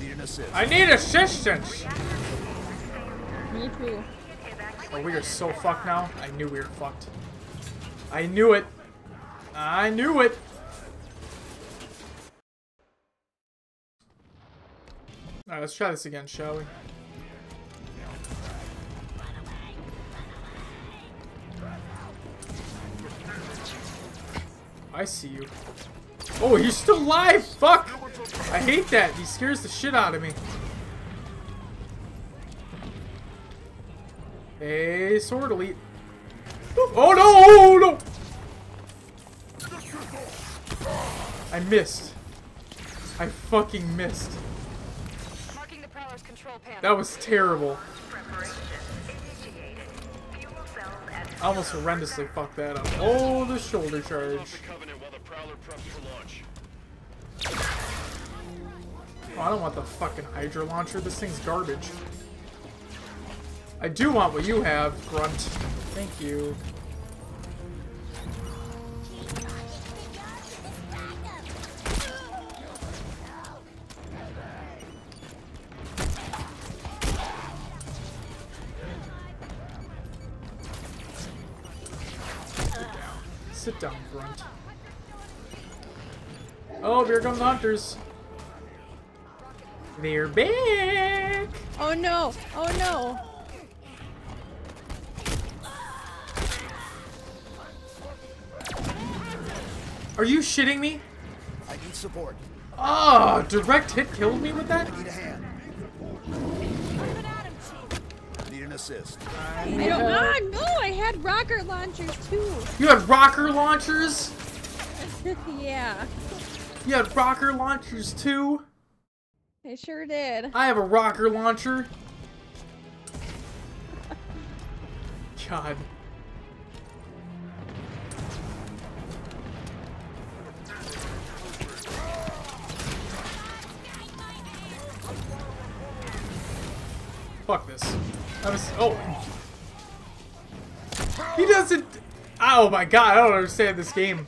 S15: Need an assist.
S1: I need assistance!
S2: Me too.
S1: Oh, we are so fucked now. I knew we were fucked. I knew it. I knew it. Alright, let's try this again, shall we? I see you. Oh, he's still alive! Fuck! I hate that. He scares the shit out of me. Hey, sword elite. Oh no! Oh no! I missed. I fucking missed.
S7: Marking the Prowler's control panel.
S1: That was terrible. I almost horrendously fucked that up. Oh, the shoulder charge. Oh, I don't want the fucking Hydra launcher. This thing's garbage. I do want what you have, Grunt. Thank you. Sit down, Grunt. Oh, here come the hunters. They're back!
S2: Oh no! Oh no!
S1: Are you shitting me?
S15: I need support.
S1: Oh, direct hit killed me with that?
S15: I Need a hand. Need an assist.
S2: I don't. Ah, no! I had rocket launchers too.
S1: You had rocker launchers? [laughs]
S2: yeah,
S1: You had rocker launchers too?
S2: I sure did.
S1: I have a rocker launcher. [laughs] God. I was. Oh. He doesn't. Oh my god, I don't understand this game.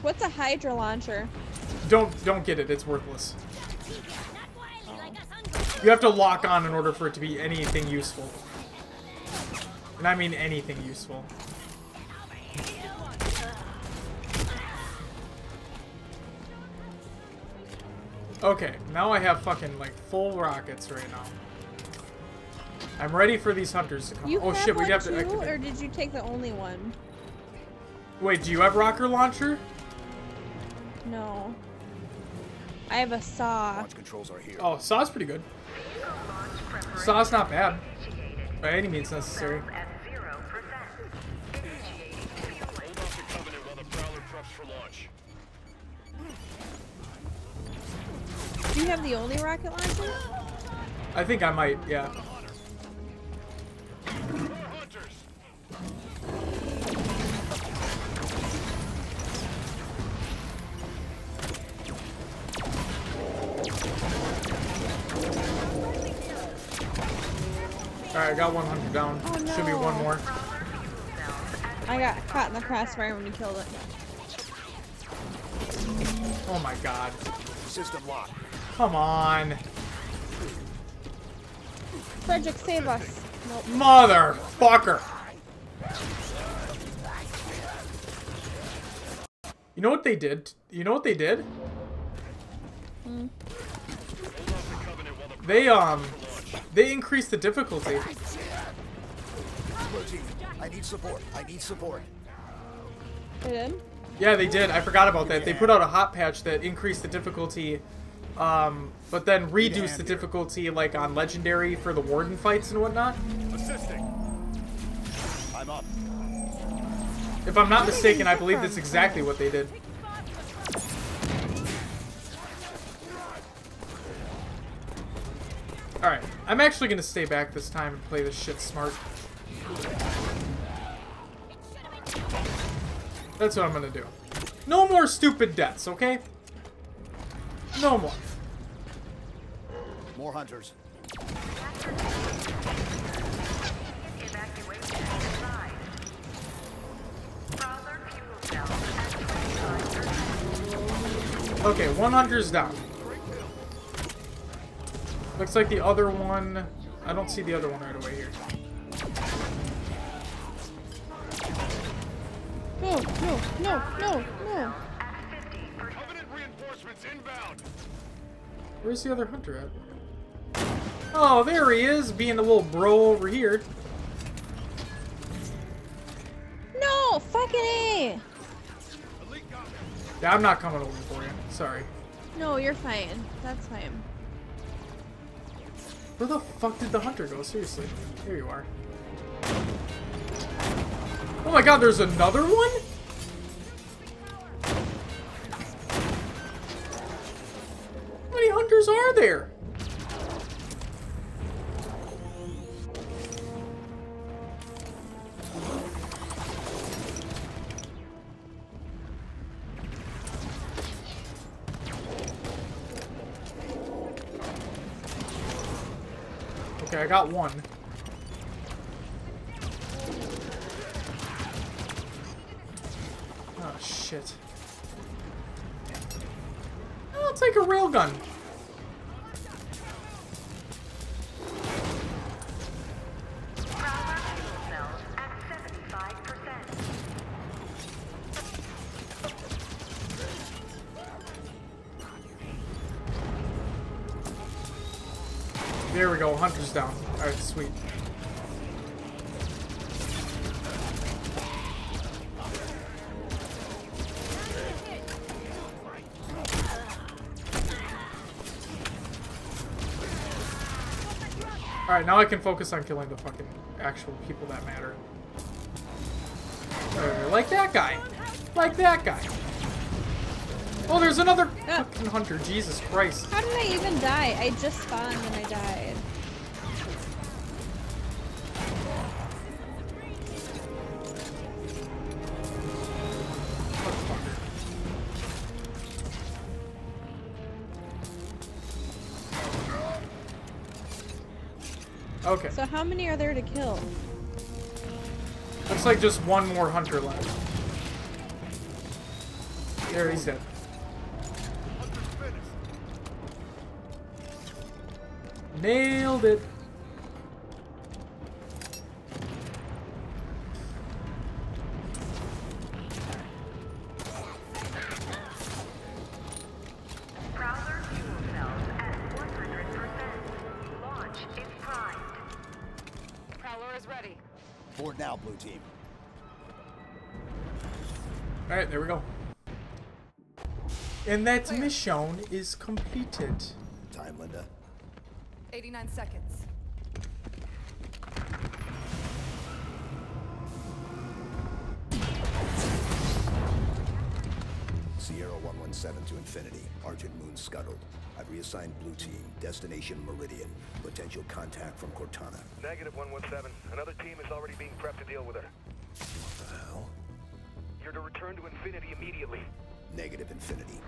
S2: What's a Hydra launcher?
S1: Don't don't get it. It's worthless. You have to lock on in order for it to be anything useful. And I mean anything useful. Okay, now I have fucking like full rockets right now. I'm ready for these hunters to come.
S2: You
S1: oh
S2: have
S1: shit,
S2: one
S1: we have to activate.
S2: or did you take the only one?
S1: Wait, do you have rocket launcher?
S2: No. I have a saw.
S15: Launch controls are here.
S1: Oh, saw's pretty good. Saw's not bad. By any means necessary.
S8: Hold off the Covenant while the Prowler preps for launch.
S2: Do you have the only rocket launcher?
S1: I think I might, yeah. Alright, I got 100 down.
S2: Oh,
S1: Should be one more.
S2: I got caught in the crossfire when you killed it.
S1: Oh my god.
S15: System lock.
S1: Come on.
S2: Frederick, save us. Nope.
S1: Motherfucker. You know what they did? You know what they did?
S2: Hmm.
S1: They, um, they increased the difficulty.
S15: I need support. I need support.
S2: They did?
S1: Yeah, they did. I forgot about that. They put out a hot patch that increased the difficulty, um, but then reduce the difficulty, like, on Legendary for the Warden fights and whatnot.
S15: Assisting. I'm up.
S1: If I'm not mistaken, I believe that's exactly what they did. Alright, I'm actually gonna stay back this time and play this shit smart. That's what I'm gonna do. No more stupid deaths, okay? No more.
S15: More hunters.
S1: Okay, one hunter's down. Looks like the other one... I don't see the other one right away here.
S2: No, no, no, no, no.
S8: Covenant reinforcements inbound.
S1: Where's the other hunter at? Oh, there he is, being a little bro over here.
S2: No, fucking A.
S1: Yeah, I'm not coming over for you. Sorry.
S2: No, you're fine. That's fine.
S1: Where the fuck did the hunter go? Seriously. Here you are. Oh my god, there's another one? Are there? Okay, I got one. Can focus on killing the fucking actual people that matter. Like that guy. Like that guy. Oh, there's another ah. fucking hunter. Jesus Christ.
S2: How did I even die? I just spawned and I died. How many are there to kill?
S1: Looks like just one more hunter left. There, he's dead. Nailed it. And that mission is completed.
S15: Time, Linda.
S3: 89 seconds.
S15: Sierra 117 to Infinity. Argent Moon scuttled. I've reassigned blue team. Destination Meridian. Potential contact from Cortana.
S18: Negative 117. Another team is already being prepped to deal with her.
S15: What the hell?
S18: You're to return to Infinity immediately.
S15: Negative Infinity.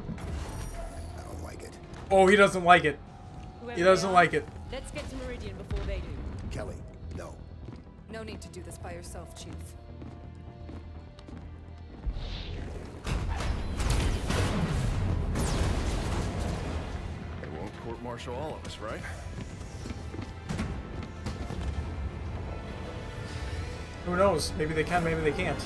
S15: I don't like it.
S1: Oh, he doesn't like it.
S5: Whoever
S1: He doesn't
S5: are,
S1: like it.
S5: Let's get to Meridian before they do.
S15: Kelly, no.
S3: No need to do this by yourself, Chief.
S19: They won't court-martial all of us, right?
S1: Who knows? Maybe they can, maybe they can't.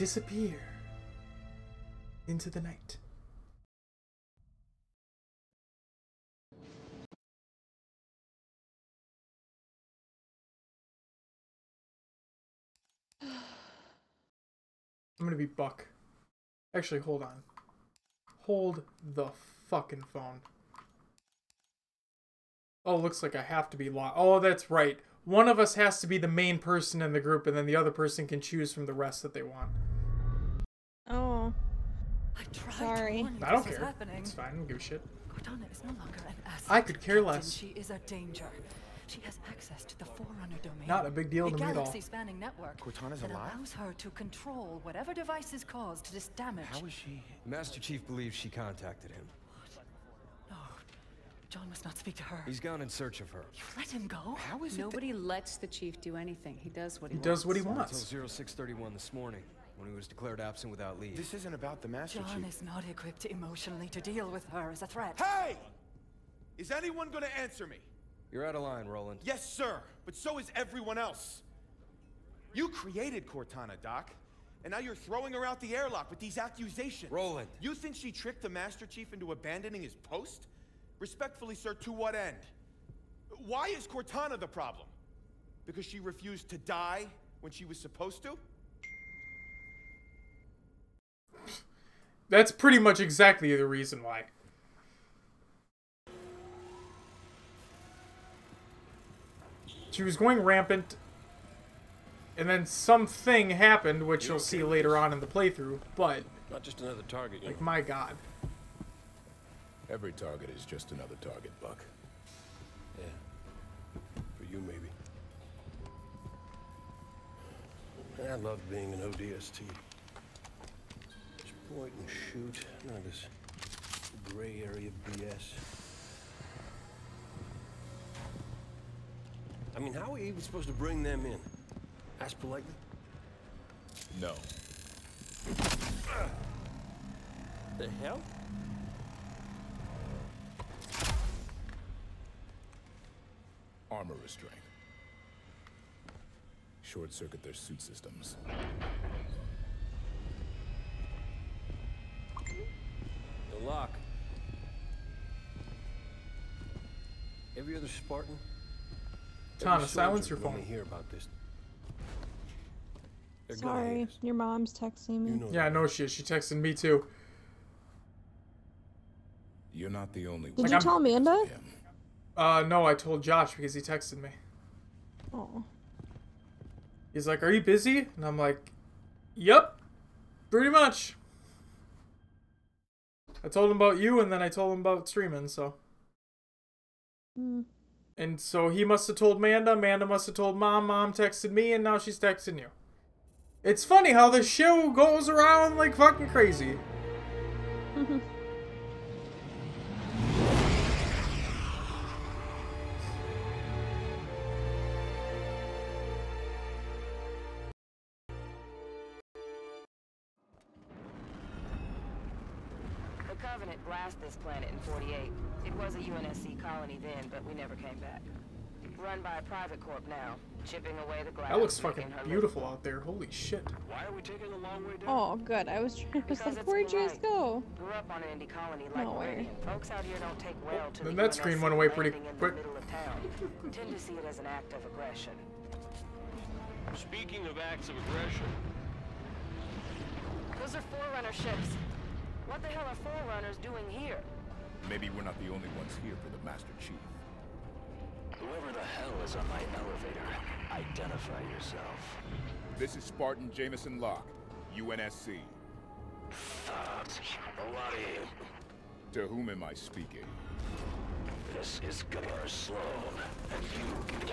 S1: Disappear into the night. [sighs] I'm gonna be Buck. Actually, hold on. Hold the fucking phone. Oh, looks like I have to be locked. Oh, that's right. One of us has to be the main person in the group, and then the other person can choose from the rest that they want.
S2: Oh.
S3: I tried
S2: Sorry.
S3: to
S1: I don't care.
S3: happening.
S1: It's fine. I don't give a shit.
S3: Cortana is no longer an asset.
S1: I could care
S3: Captain.
S1: less.
S3: She is a danger. She has access to the Forerunner domain.
S1: Not a big deal
S3: a
S1: to me at all.
S3: galaxy-spanning network
S12: Cortana's
S3: that
S12: alive?
S3: allows her to control whatever devices caused this damage.
S12: How is she? Master Chief believes she contacted him.
S3: No, John must not speak to her.
S12: He's gone in search of her.
S3: You let him go?
S12: How is it
S20: Nobody lets the chief do anything. He does what he,
S1: He does what he
S20: wants.
S1: wants.
S12: Until 0631 this morning, when he was declared absent without leave.
S21: This isn't about the Master
S3: John
S21: Chief.
S3: John is not equipped emotionally to deal with her as a threat.
S21: Hey! Is anyone gonna answer me?
S12: You're out of line, Roland.
S21: Yes, sir. But so is everyone else. You created Cortana, Doc. And now you're throwing her out the airlock with these accusations.
S12: Roland.
S21: You think she tricked the Master Chief into abandoning his post? Respectfully, sir, to what end? Why is Cortana the problem? Because she refused to die when she was supposed to?
S1: That's pretty much exactly the reason why. She was going rampant, and then something happened, which you'll see later on in the playthrough, but,
S10: Not just another target. You
S1: like, my god.
S10: Every target is just another target, Buck.
S22: Yeah. For you, maybe. I love being an ODST. Just point and shoot. None of this gray area BS. I mean, how are we even supposed to bring them in? Ask politely?
S10: No.
S22: The hell?
S10: Armor restraint. Short circuit their suit systems.
S22: The lock. Every other Spartan.
S1: Tana,
S22: every
S1: silence your
S22: would only
S1: phone.
S22: hear about this. They're
S2: Sorry, your mom's texting me.
S22: You know
S1: Yeah, no shit. She texted me too.
S10: You're not the only
S2: Did
S10: one.
S2: you tell Amanda?
S1: Uh, no, I told Josh because he texted me.
S2: Oh.
S1: He's like, "Are you busy?" And I'm like, "Yep, pretty much." I told him about you, and then I told him about streaming. So,
S2: Hmm.
S1: and so he must have told Amanda. Amanda must have told mom. Mom texted me, and now she's texting you. It's funny how this show goes around like fucking crazy. [laughs]
S7: Run by a private corp now, chipping away the glass.
S1: That looks fucking
S7: her
S1: beautiful out there. Holy shit.
S8: Why are we taking the long way down?
S2: Oh, good. I was trying. I was
S7: Because
S2: like,
S7: it's
S2: where'd you guys go?
S7: Grew up on an indie colony like
S2: No way.
S7: Folks out here don't take well to
S1: Then
S7: the
S1: that screen went away pretty quick.
S7: the middle of town. [laughs] Tend to see it as an act of aggression.
S8: Speaking of acts of aggression,
S7: Those are Forerunner ships. What the hell are Forerunners doing here?
S10: Maybe we're not the only ones here for the Master Chief.
S23: Whoever the hell is on my elevator, identify yourself.
S10: This is Spartan Jameson Locke, UNSC.
S23: Thugs. What are you?
S10: To whom am I speaking?
S23: This is Governor Sloan, and you...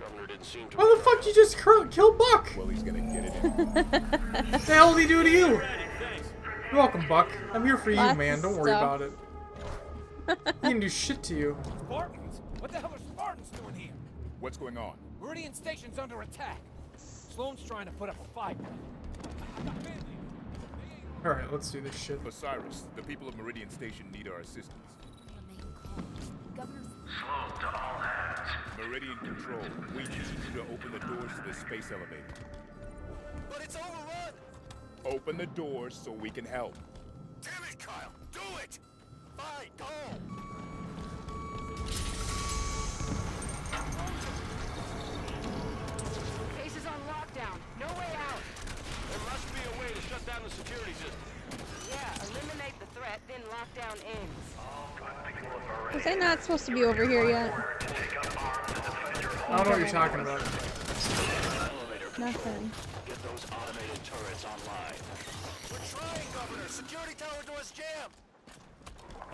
S8: Governor didn't seem to.
S1: Why the fuck you just cur- kill Buck?
S10: Well, he's gonna get it in.
S1: What [laughs] the hell did he do to you? You're welcome, Buck. I'm here for you,
S2: Lots
S1: man. Don't worry
S2: stuff.
S1: about it. [laughs] He didn't do shit to you.
S24: Spartans? What the hell are Spartans doing here?
S10: What's going on?
S24: Meridian Station's under attack. Sloan's trying to put up a fight.
S1: Alright, let's do this shit.
S10: Osiris, the people of Meridian Station need our assistance.
S25: Sloan to all hands.
S10: Meridian Control, we need you to open the doors to the space elevator.
S21: But it's overrun!
S10: Open the doors so we can help.
S21: Damn it, Kyle! Do it! Fine, go!
S7: Case is on lockdown. No way out.
S8: There must be a way to shut down the security system.
S7: Yeah, eliminate the threat, then lockdown ends.
S2: Was I not supposed to be over here yet?
S1: I don't know what you're talking about.
S2: Nothing.
S23: Get those automated turrets online.
S21: We're trying, Governor! Security tower doors jammed!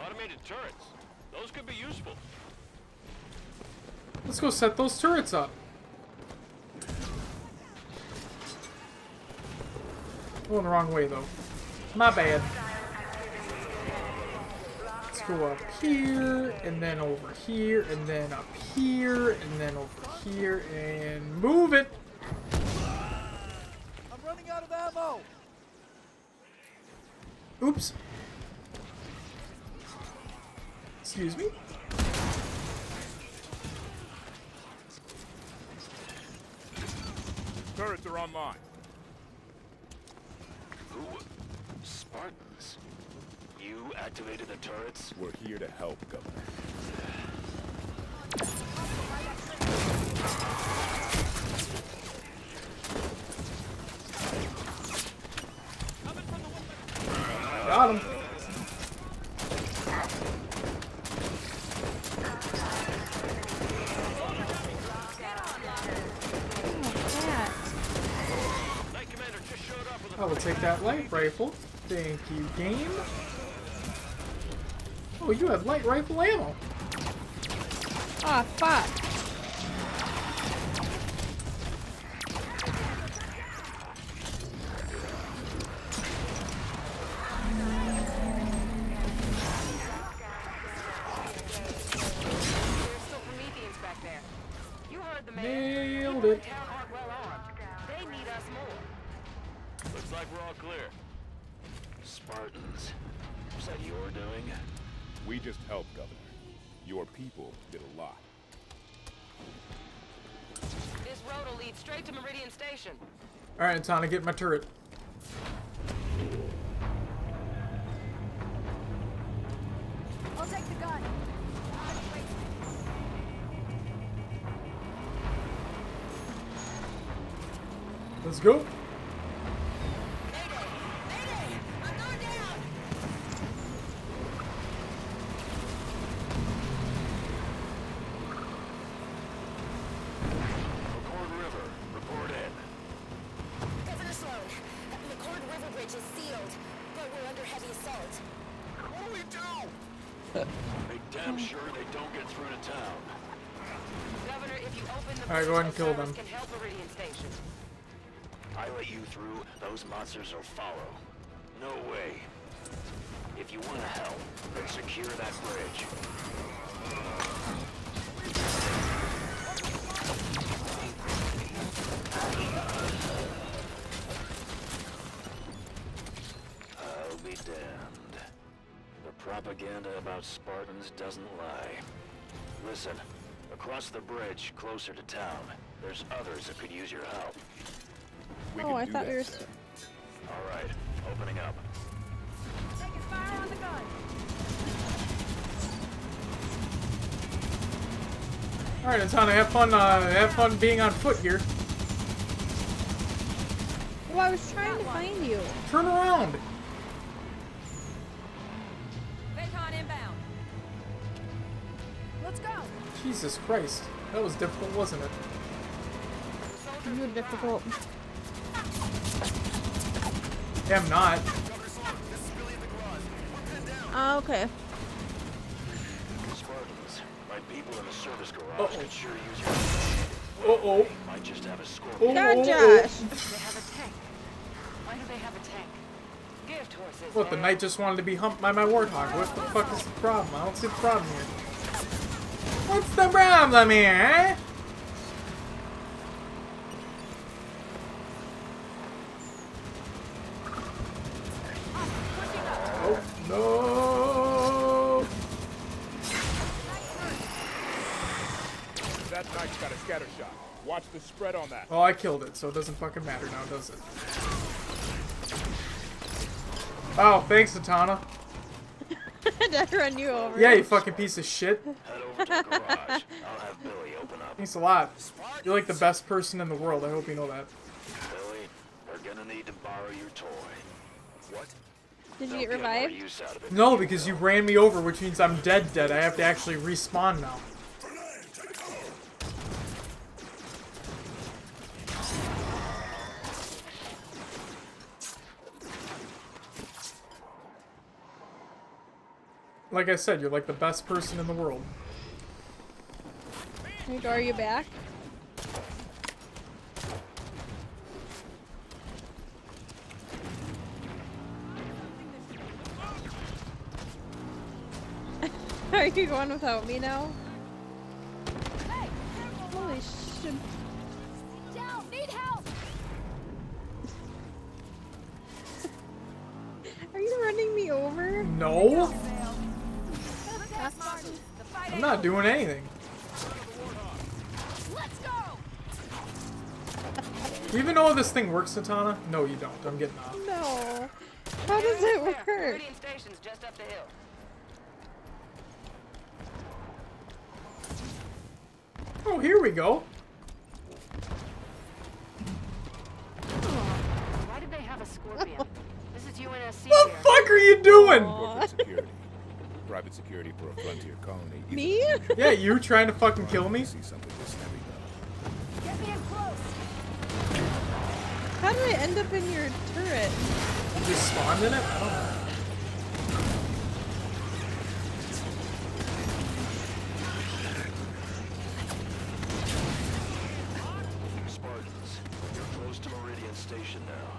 S8: Automated turrets. Those could be useful.
S1: Let's go set those turrets up. Going the wrong way, though. My bad. Let's go up here, and then over here, and then up here, and then over here, and move it.
S21: I'm running out of ammo!
S1: Oops. Excuse me?
S10: Turrets are online.
S23: Who? Spartans? You activated the turrets?
S10: We're here to help, Governor.
S1: Got him.
S8: Knight Commander just showed up with a
S1: I will take that light rifle. Thank you, game. Oh, you have light rifle ammo.
S2: Ah, fuck.
S1: Time to get my turret. And kill them.
S7: can help Meridian Station.
S23: I let you through, those monsters will follow. No way. If you want to help, then secure that bridge. I'll be damned. The propaganda about Spartans doesn't lie. Listen, across the bridge, closer to town, there's others that could use your help.
S2: oh, I thought we were. st-
S23: All right, opening up.
S7: Taking fire on the gun.
S1: Alright, Antana, have fun, uh, have fun being on foot here.
S2: Well, I was trying to find you.
S1: Turn around! Jesus Christ. That was difficult, wasn't it?
S2: You difficult.
S1: Yeah, I'm not.
S2: Ah, okay.
S23: Spartans, my people in the service garage
S1: Uh-oh.
S23: could sure use your
S1: Uh-oh.
S23: Might just have a scorpion.
S2: God,
S1: oh,
S2: Josh.
S7: They have a tank. Why do they have a tank? Gift horses.
S1: What, the knight just wanted to be humped by my warthog. What the fuck is the problem? I don't see the problem here. What's the problem here, eh? Oh, no!
S10: That knight's got a scatter shot. Watch the spread on that.
S1: Oh, I killed it, so it doesn't fucking matter now, does it? Oh, thanks, Atana. [laughs]
S2: Did I run you over?
S1: Yeah, you fucking piece of shit.
S23: Head over to the garage. [laughs] I'll have Billy open up.
S1: Thanks a lot. You're like the best person in the world. I hope you know that.
S23: Billy, we're gonna need to borrow your toy. What?
S2: Did you
S23: They'll
S2: get revived?
S23: use out of it.
S1: No, because you ran me over, which means I'm dead dead. I have to actually respawn now. Like I said, you're like the best person in the world.
S2: Wait, Are you back? [laughs] Are you going without me now? Holy shit.
S9: Down. Need help.
S2: Are you running me over?
S1: No,
S9: That's Spartan. The fight
S1: I'm not doing anything. You even know how this thing works, Satana? No, you don't. I'm getting off.
S2: No. How does it work?
S7: Meridian Station's just up the hill.
S1: Oh, here we go.
S7: Why did they have a scorpion? [laughs] this is UNSC
S1: What the fuck are you doing?
S10: Corporate security. Private security for a frontier colony.
S2: Me?
S1: Yeah, you trying to fucking kill me?
S10: See something this heavy.
S9: Get me in close.
S2: How did I end up in your turret?
S1: You just spawned in it? I don't know.
S23: Spartans, you're close to Meridian Station now.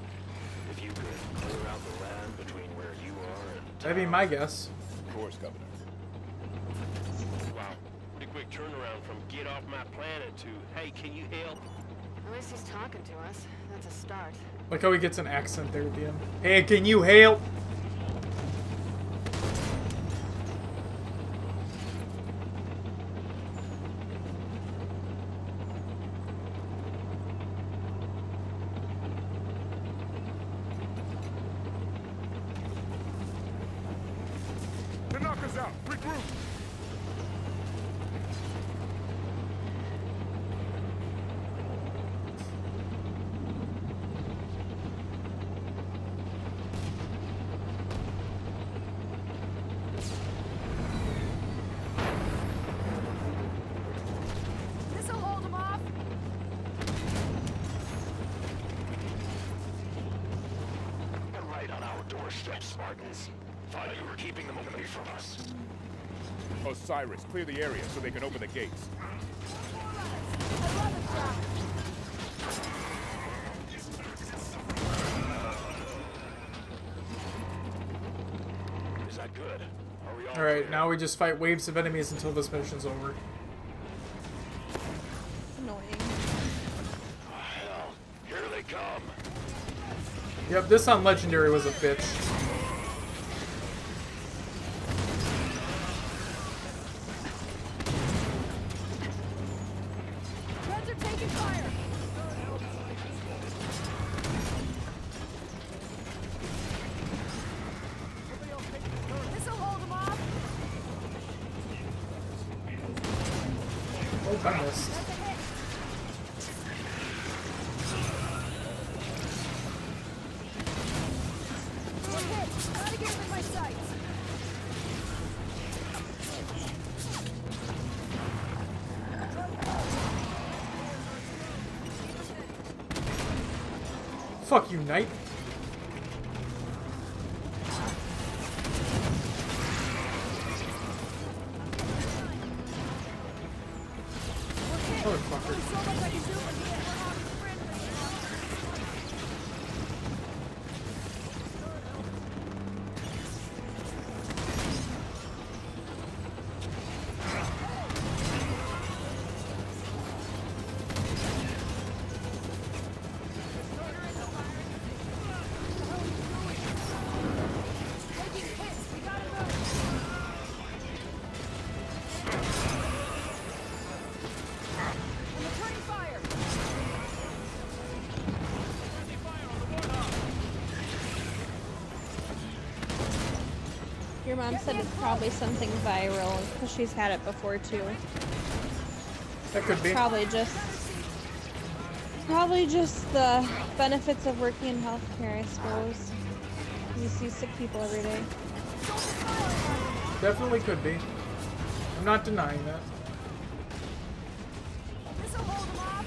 S23: If you could clear out the land between where you are and
S1: That'd be my guess.
S10: Of course, Governor.
S8: Wow. Pretty quick turnaround from get off my planet to, hey, can you help?
S7: At least he's talking to us. That's a start.
S1: Like how he gets an accent there at the end. Hey, can you help?
S10: The knockers out. Regroup.
S9: This'll hold him off.
S23: You're right on our doorstep, Spartans. Thought you were keeping them away from us.
S10: Osiris, clear the area so they can open the gates.
S23: Is that good? Are we all
S1: Alright, now we just fight waves of enemies until this mission's over.
S2: Annoying.
S23: Hell, here they come.
S1: Yep, this on Legendary was a bitch.
S2: Mom said it's probably something viral because she's had it before too.
S1: That could be.
S2: Probably just probably just the benefits of working in healthcare, I suppose. You see sick people every day.
S1: Definitely could be. I'm not denying that.
S9: This'll hold them off.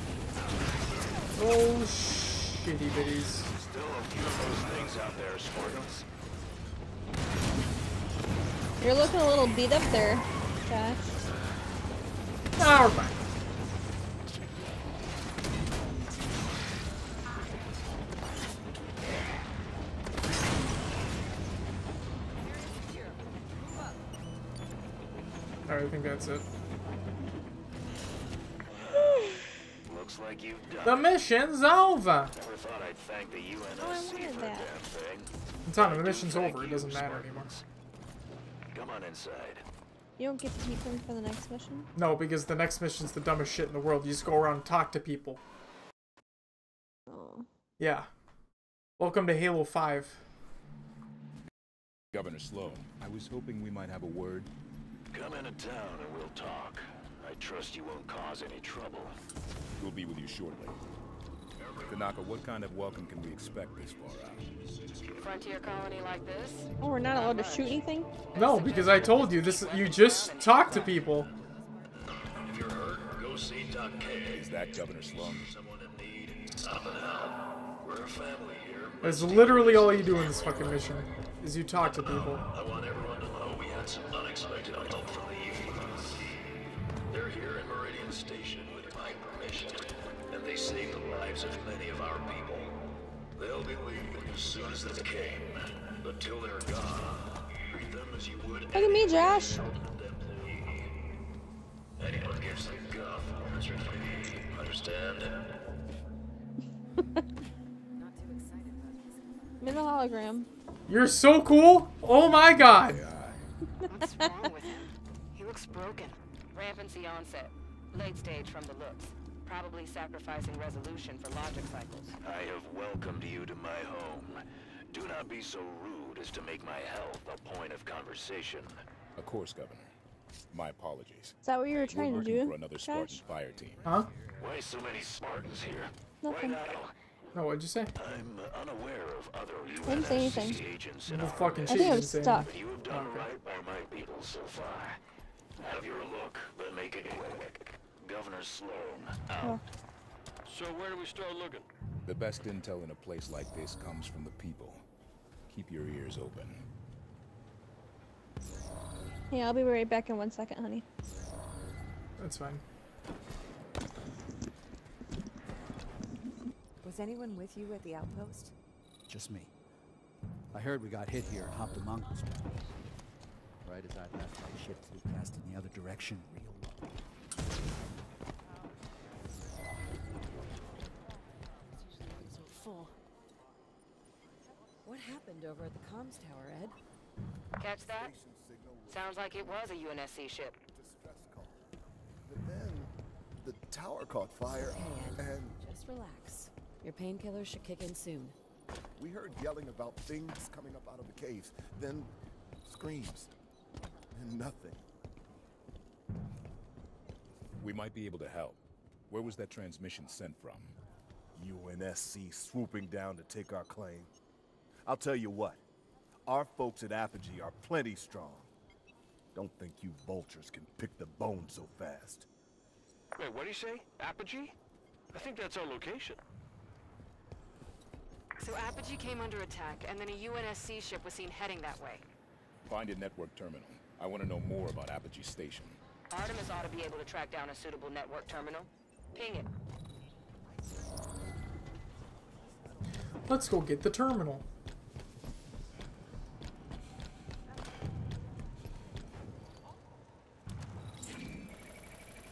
S1: Oh, shitty bitties.
S2: You're looking a little beat up there, Josh.
S1: Alright, I think that's it.
S23: Looks like you've done
S1: The mission's over!
S23: Never thought I'd thank the UNSC
S2: Oh, I wanted
S23: for a
S2: that.
S23: damn thing.
S1: Tana, the mission's over. It doesn't matter anymore.
S23: Come on inside.
S2: You don't get to keep them for the next mission?
S1: No, because the next mission's the dumbest shit in the world. You just go around and talk to people.
S2: Oh.
S1: Yeah. Welcome to Halo 5.
S10: Governor Sloan, I was hoping we might have a word.
S23: Come into town and we'll talk. I trust you won't cause any trouble.
S10: We'll be with you shortly. Tanaka, what kind of welcome can we expect this far out?
S7: Frontier colony like this?
S2: Oh, we're not allowed to shoot anything?
S1: No, because I told you this. You just talk to people.
S23: If you're hurt, go see Doc K.
S10: Is that Governor Sloan?
S23: Someone in need. Stop and help. We're a family here.
S1: That's literally all you do in this fucking mission. Is you talk to people.
S23: I want everyone to know we had some unexpected help from the UNSC. They're here in Meridian Station with my permission, and they saved the lives of many of our people. They'll be leaving as soon as they came, but till they're gone, treat them as you would
S2: Look at me, Josh.
S23: employee. Anyone gives them guff, that's your fee. Understand?
S2: I'm in a hologram.
S1: You're so cool. Oh my god.
S7: What's wrong with him? He looks broken. Rampancy onset. Late stage from the looks. Probably sacrificing resolution for logic cycles.
S23: I have welcomed you to my home. Do not be so rude as to make my health a point of conversation.
S10: Of course, Governor. My apologies.
S2: Is that what you were trying
S10: We're
S2: to do,
S10: for another Spartan
S2: Josh?
S10: fire team.
S1: Huh?
S23: Why so many Spartans here?
S2: Nothing.
S23: Why not?
S1: No, what'd you say?
S23: I'm unaware of other
S2: I didn't say
S23: UNSC
S2: anything.
S23: agents in
S1: Well,
S23: our
S1: fucking
S2: I think
S1: you
S2: I'm stuck.
S23: You have done
S1: Okay.
S23: right by my people so far. Have your look, but make it quick. Governor Sloan, out.
S2: Oh.
S8: So where do we start looking?
S10: The best intel in a place like this comes from the people. Keep your ears open.
S2: Yeah, I'll be right back in one second, honey.
S1: That's fine.
S14: Was anyone with you at the outpost?
S26: Just me. I heard we got hit here and hopped a mongoose mountain. Right as I left, my ship flew past in the other direction,
S14: What happened over at the comms tower, Ed?
S7: Catch that? Sounds like it was a UNSC ship.
S15: But then the tower caught fire,
S14: Hey, Ed.
S15: and
S14: Just relax. Your painkillers should kick in soon.
S15: we heard yelling about things coming up out of the cave. Then screams, and nothing.
S10: We might be able to help. Where was that transmission sent from?
S15: UNSC swooping down to take our claim. I'll tell you what, our folks at Apogee are plenty strong. Don't think you vultures can pick the bone so fast.
S8: Wait, what do you say? Apogee? I think that's our location.
S7: So Apogee came under attack, and then a UNSC ship was seen heading that way.
S10: Find a network terminal. I want to know more about Apogee Station.
S7: Artemis ought to be able to track down a suitable network terminal. Ping it.
S1: Let's go get the terminal.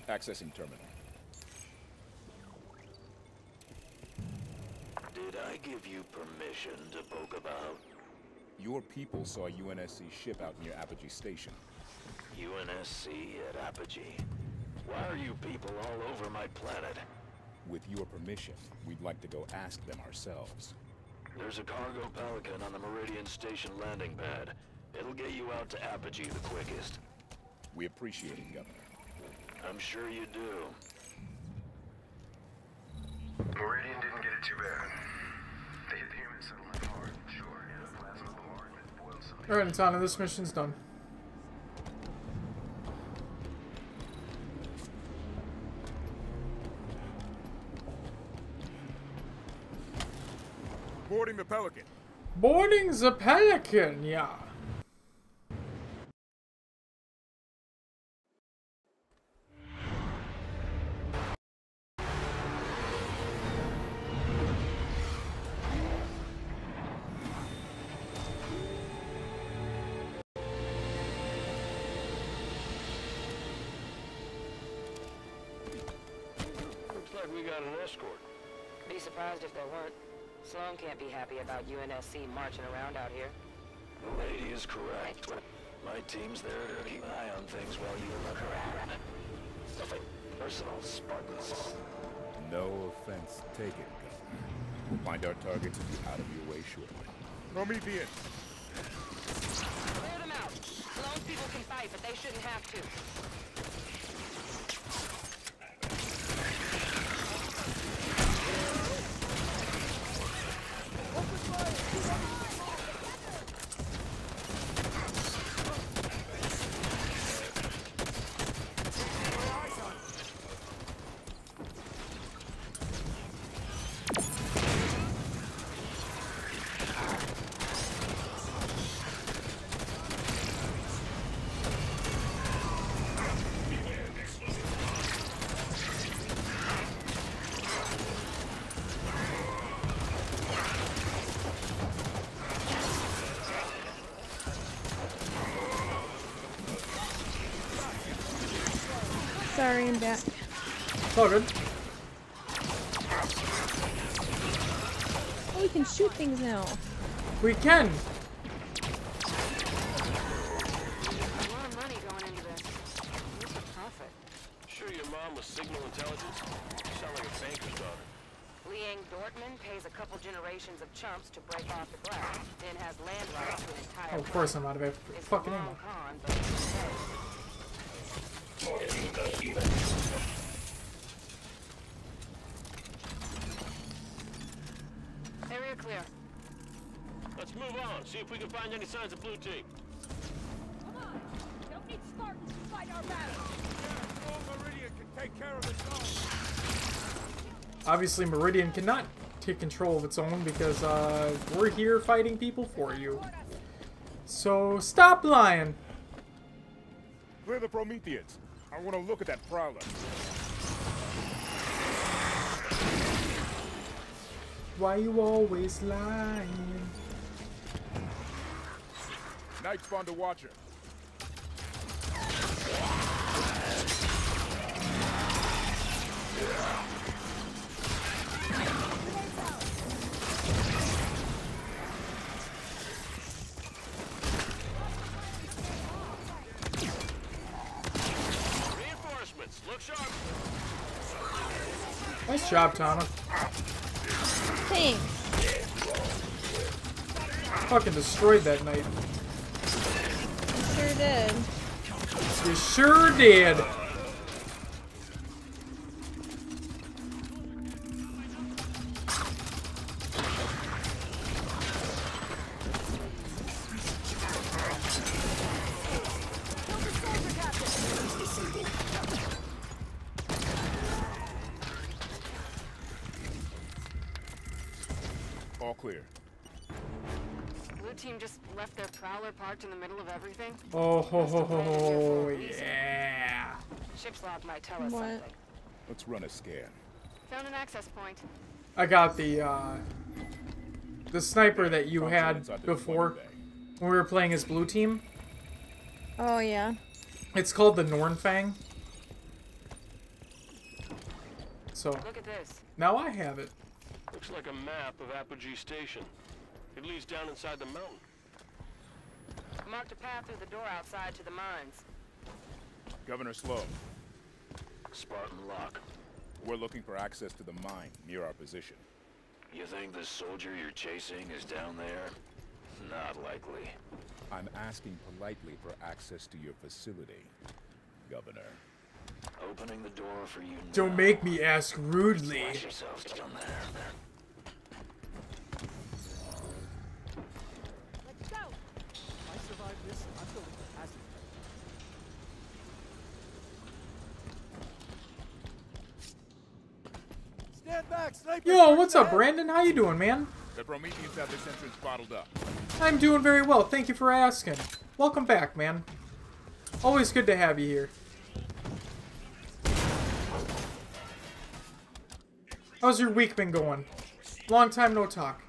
S10: Accessing terminal.
S23: Did I give you permission to poke about?
S10: Your people saw a UNSC ship out near Apogee Station.
S23: UNSC at Apogee. Why are you people all over my planet?
S10: With your permission, we'd like to go ask them ourselves.
S23: There's a cargo Pelican on the Meridian Station landing pad. It'll get you out to Apogee the quickest.
S10: We appreciate it, Governor.
S23: I'm sure you do.
S25: Meridian didn't get it too bad. They hit the human settlement hard, sure. Yeah, plasma bombardment boiled some
S1: Alright, Natana, this mission's done.
S10: Boarding the Pelican.
S1: Boarding the Pelican, yeah.
S7: Sloan can't be happy about UNSC marching around out here.
S23: The lady is correct. My team's there to keep an eye on things while you look around. Nothing personal, Spartans.
S10: No offense taken, Governor. We'll find our targets and be out of your way shortly.
S27: Prometheans.
S7: Clear them out. Sloan's people can fight, but they shouldn't have to.
S2: Sorry, back.
S1: It's all good.
S2: Oh, we can shoot things now.
S1: We can.
S7: Of money going into this. Where's the profit?
S8: Sure your mom was signal intelligence? You sound like a banker's daughter.
S7: Liang Dortmund pays a couple generations of chumps to break off the glass, then has land rights to an entire
S1: Oh, of course I'm out of it.
S7: A
S1: Fucking
S7: long
S1: ammo.
S7: con, but it's okay. Area clear.
S8: Let's move on, see if we can find any signs of blue team.
S9: Come on! Don't need Spartans to fight our battles!
S28: Meridian can take care of its own.
S1: Obviously, Meridian cannot take control of its own because uh, we're here fighting people for you. So stop lying.
S10: Clear the Prometheans. I want to look at that Prowler.
S1: Why you always lying?
S10: Knight spawned to Watcher.
S8: Reinforcements,
S1: job, Tana.
S2: Thanks.
S1: Fucking destroyed that knight.
S2: You sure did.
S1: You sure did.
S10: Clear.
S7: Blue team just left their prowler parked in the middle of everything.
S1: Oh ho ho ho ho yeah.
S7: Ship's log might tell us
S2: What?
S7: something.
S10: Let's run a scan.
S7: Found an access point.
S1: I got the uh the sniper that you had before when we were playing as blue team.
S2: Oh yeah.
S1: It's called the Nornfang. So
S7: Look at this.
S1: now I have it.
S8: Looks like a map of Apogee Station. It leads down inside the mountain.
S7: Marked a path through the door outside to the mines.
S10: Governor Sloan,
S23: Spartan Locke.
S10: we're looking for access to the mine near our position.
S23: You think the soldier you're chasing is down there? Not likely.
S10: I'm asking politely for access to your facility, Governor.
S23: Opening the door for you
S1: Don't
S23: now.
S1: make me ask rudely.
S23: Watch yourselves down there.
S24: Let's go! If I survive this, I'm going to hazard. Stand back, sniper!
S1: Yo, what's up, Brandon? How you doing, man?
S10: The Prometheans have this entrance bottled up.
S1: I'm doing very well. Thank you for asking. Welcome back, man. Always good to have you here. How's your week been going? Long time no talk.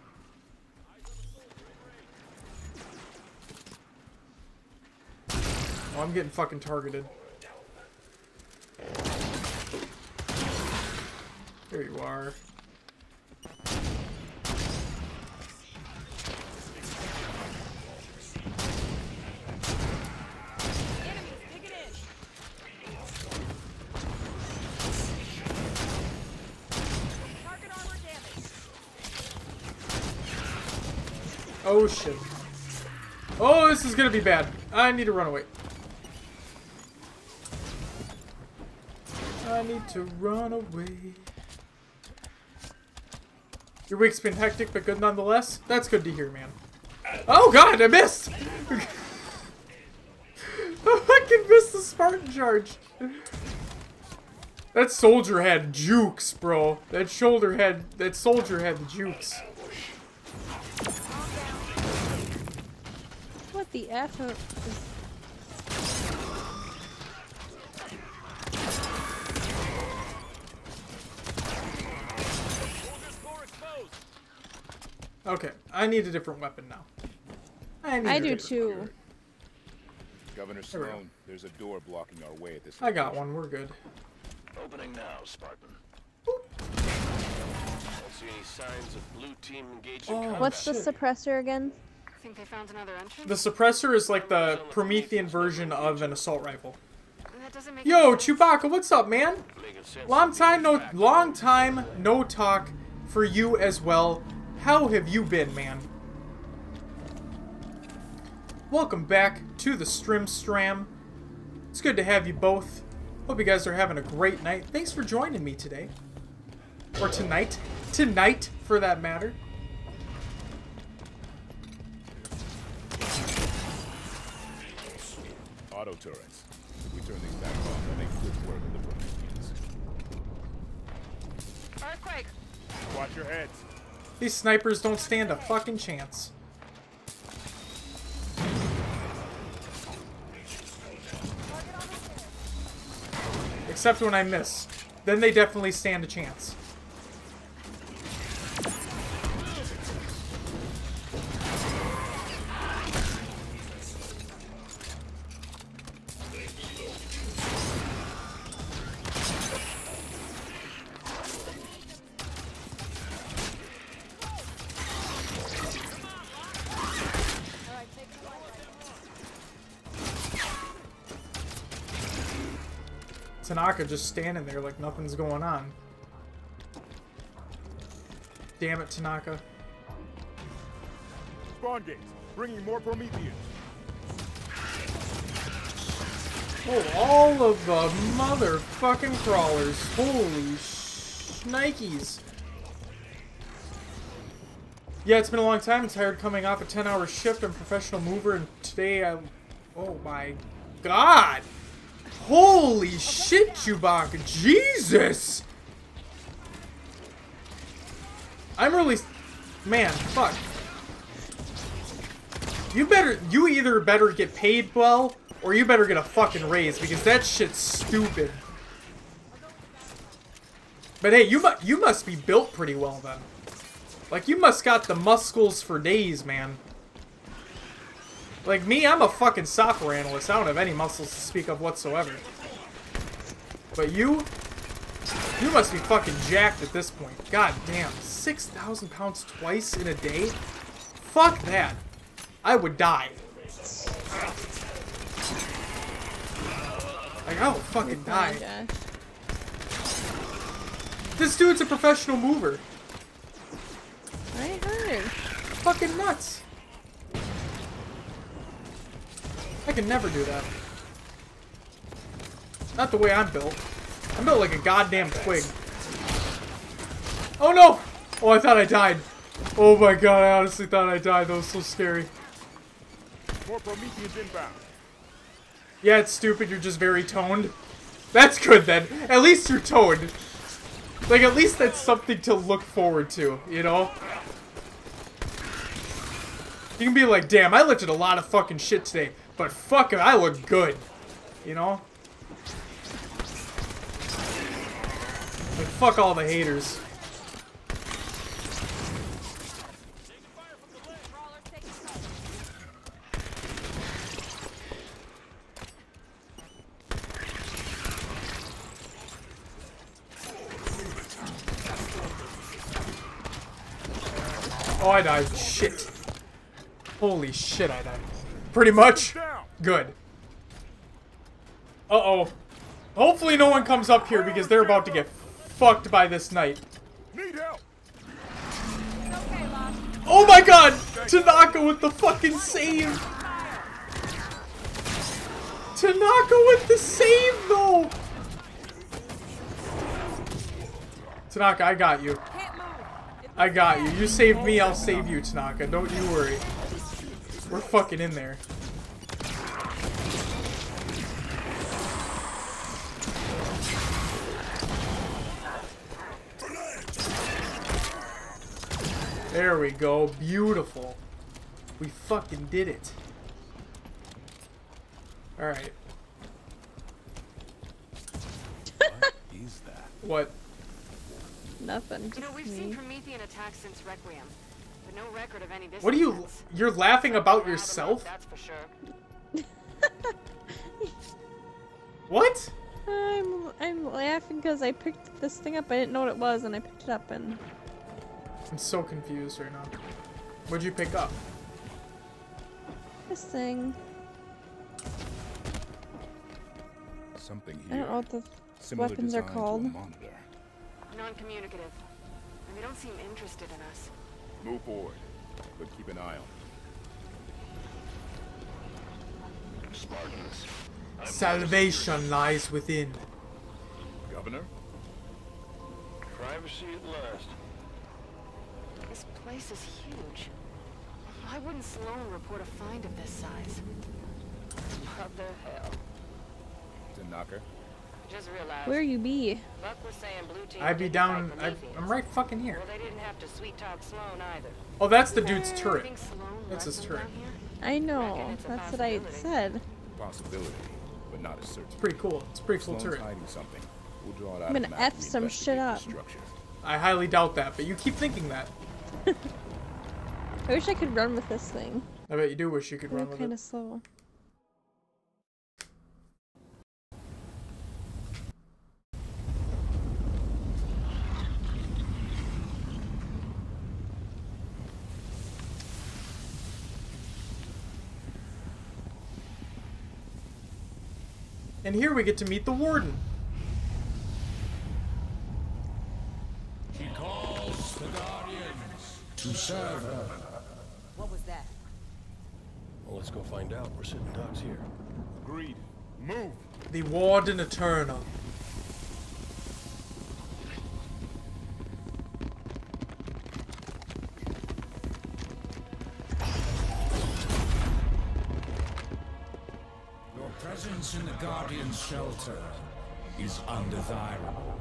S1: Oh, I'm getting fucking targeted. There you are. Oh shit. Oh, this is gonna be bad. I need to run away. I need to run away. Your week's been hectic, but good nonetheless. That's good to hear, man. Oh god, I missed! [laughs] Oh, I fucking missed the Spartan charge. That soldier had jukes, bro. That shoulder had, that soldier had jukes.
S2: What the F?
S1: Okay, I need a different weapon now. I, need
S2: I
S1: a
S2: do
S1: different-
S2: too.
S10: Governor
S1: There we go.
S10: Sloan, there's a door blocking our way at this
S1: I got one, we're good.
S23: Opening now, Spartan.
S8: Don't see any signs of blue team engaged in
S1: Oh.
S2: What's the suppressor again?
S7: I think they found another entrance.
S1: The suppressor is like the Promethean version of an assault rifle.
S7: That doesn't make
S1: Yo,
S7: any.
S1: Chewbacca, what's up, man? Long time no, long time no talk for you as well. How have you been, man? Welcome back to the Strim Stram. It's good to have you both. Hope you guys are having a great night. Thanks for joining me today. Or tonight. Tonight, for that matter.
S10: Auto turrets. If we turn these back on, they'll make quick work of the
S7: Earthquake!
S10: Watch your heads.
S1: These snipers don't stand a fucking chance. Except when I miss. Then they definitely stand a chance. Just standing there like nothing's going on. Damn it, Tanaka.
S10: Spawn gates, bringing more Prometheans.
S1: Oh, all of the motherfucking crawlers. Holy shnikes. Yeah, it's been a long time. I'm tired coming off a 10-hour shift. I'm a professional mover, and today I... Oh my god! Holy shit, Chewbacca! Jesus! I'm really... Man, fuck. You better... You either better get paid well, or you better get a fucking raise, because that shit's stupid. But hey, you, mu you must be built pretty well, then. Like, you must got the muscles for days, man. Like me, I'm a fucking software analyst. I don't have any muscles to speak of whatsoever. But you, you must be fucking jacked at this point. God damn, 6,000 pounds twice in a day? Fuck that. I would die. Like, I will fucking
S2: Oh
S1: die.
S2: gosh.
S1: This dude's a professional mover.
S2: I heard.
S1: Fucking nuts. I can never do that. Not the way I'm built. I'm built like a goddamn twig. Oh no! Oh, I thought I died. Oh my god, I honestly thought I died. That was so scary.
S10: More Prometheans inbound.
S1: Yeah, it's stupid. You're just very toned. That's good then. At least you're toned. Like, at least that's something to look forward to, you know? You can be like, damn, I lifted a lot of fucking shit today, but fuck it, I look good. You know? Like, fuck all the haters. Oh, I died. Shit. Holy shit, I died. Pretty much. Good. Uh-oh. Hopefully no one comes up here because they're about to get fucked by this knight.
S10: Need help.
S1: Oh my god! Tanaka with the fucking save! Tanaka with the save, though! Tanaka, I got you. I got you. You saved me, I'll save you, Tanaka. Don't you worry. We're fucking in there. There we go. Beautiful. We fucking did it. Alright.
S10: Is that?
S1: What?
S2: Nothing.
S7: You know, we've
S2: me.
S7: seen Promethean attacks since Requiem, but no record of any
S1: What are you... You're laughing about yourself?
S7: That's for sure.
S1: What?
S2: I'm I'm laughing because I picked this thing up. I didn't know what it was, and I picked it up, and
S1: I'm so confused right now. What'd you pick up?
S2: this thing.
S10: Something here.
S2: I
S10: here.
S2: don't know what the
S10: Similar
S2: weapons are
S10: design to a
S2: called.
S7: Non-communicative. And they don't seem interested in us.
S10: Move forward, but keep an eye on
S23: Spartans.
S1: Salvation lies within.
S10: Governor?
S23: Privacy at last.
S7: This place is huge. Why wouldn't Sloan report a find of this size? What the hell?
S10: Tanaka?
S7: Just realized.
S2: Where you be?
S7: Buck was saying blue team
S1: I'd be down... I, I'm right fucking here.
S7: Well, they didn't have to sweet talk Sloan either.
S1: Oh, that's the dude's turret.
S7: Think Sloan
S1: That's his turret.
S2: I know.
S7: Reckon it's a
S2: That's what I said.
S10: Possibility, but not a certainty.
S1: It's pretty cool. It's a pretty cool
S10: Sloan's
S1: turret.
S10: hiding something. We'll draw it out
S2: I'm gonna
S10: the
S2: F some shit up.
S1: I highly doubt that, but you keep thinking that. [laughs]
S2: I wish I could run with this thing.
S1: I bet you do wish you could run
S2: I'm
S1: with
S2: kind of slow.
S1: And here we get to meet the warden.
S29: She calls the Guardians to serve her.
S7: What was that?
S22: Well, let's go find out. We're sitting ducks here.
S6: Agreed. Move!
S1: The warden eternal.
S29: Presence in the Guardian's shelter is undesirable.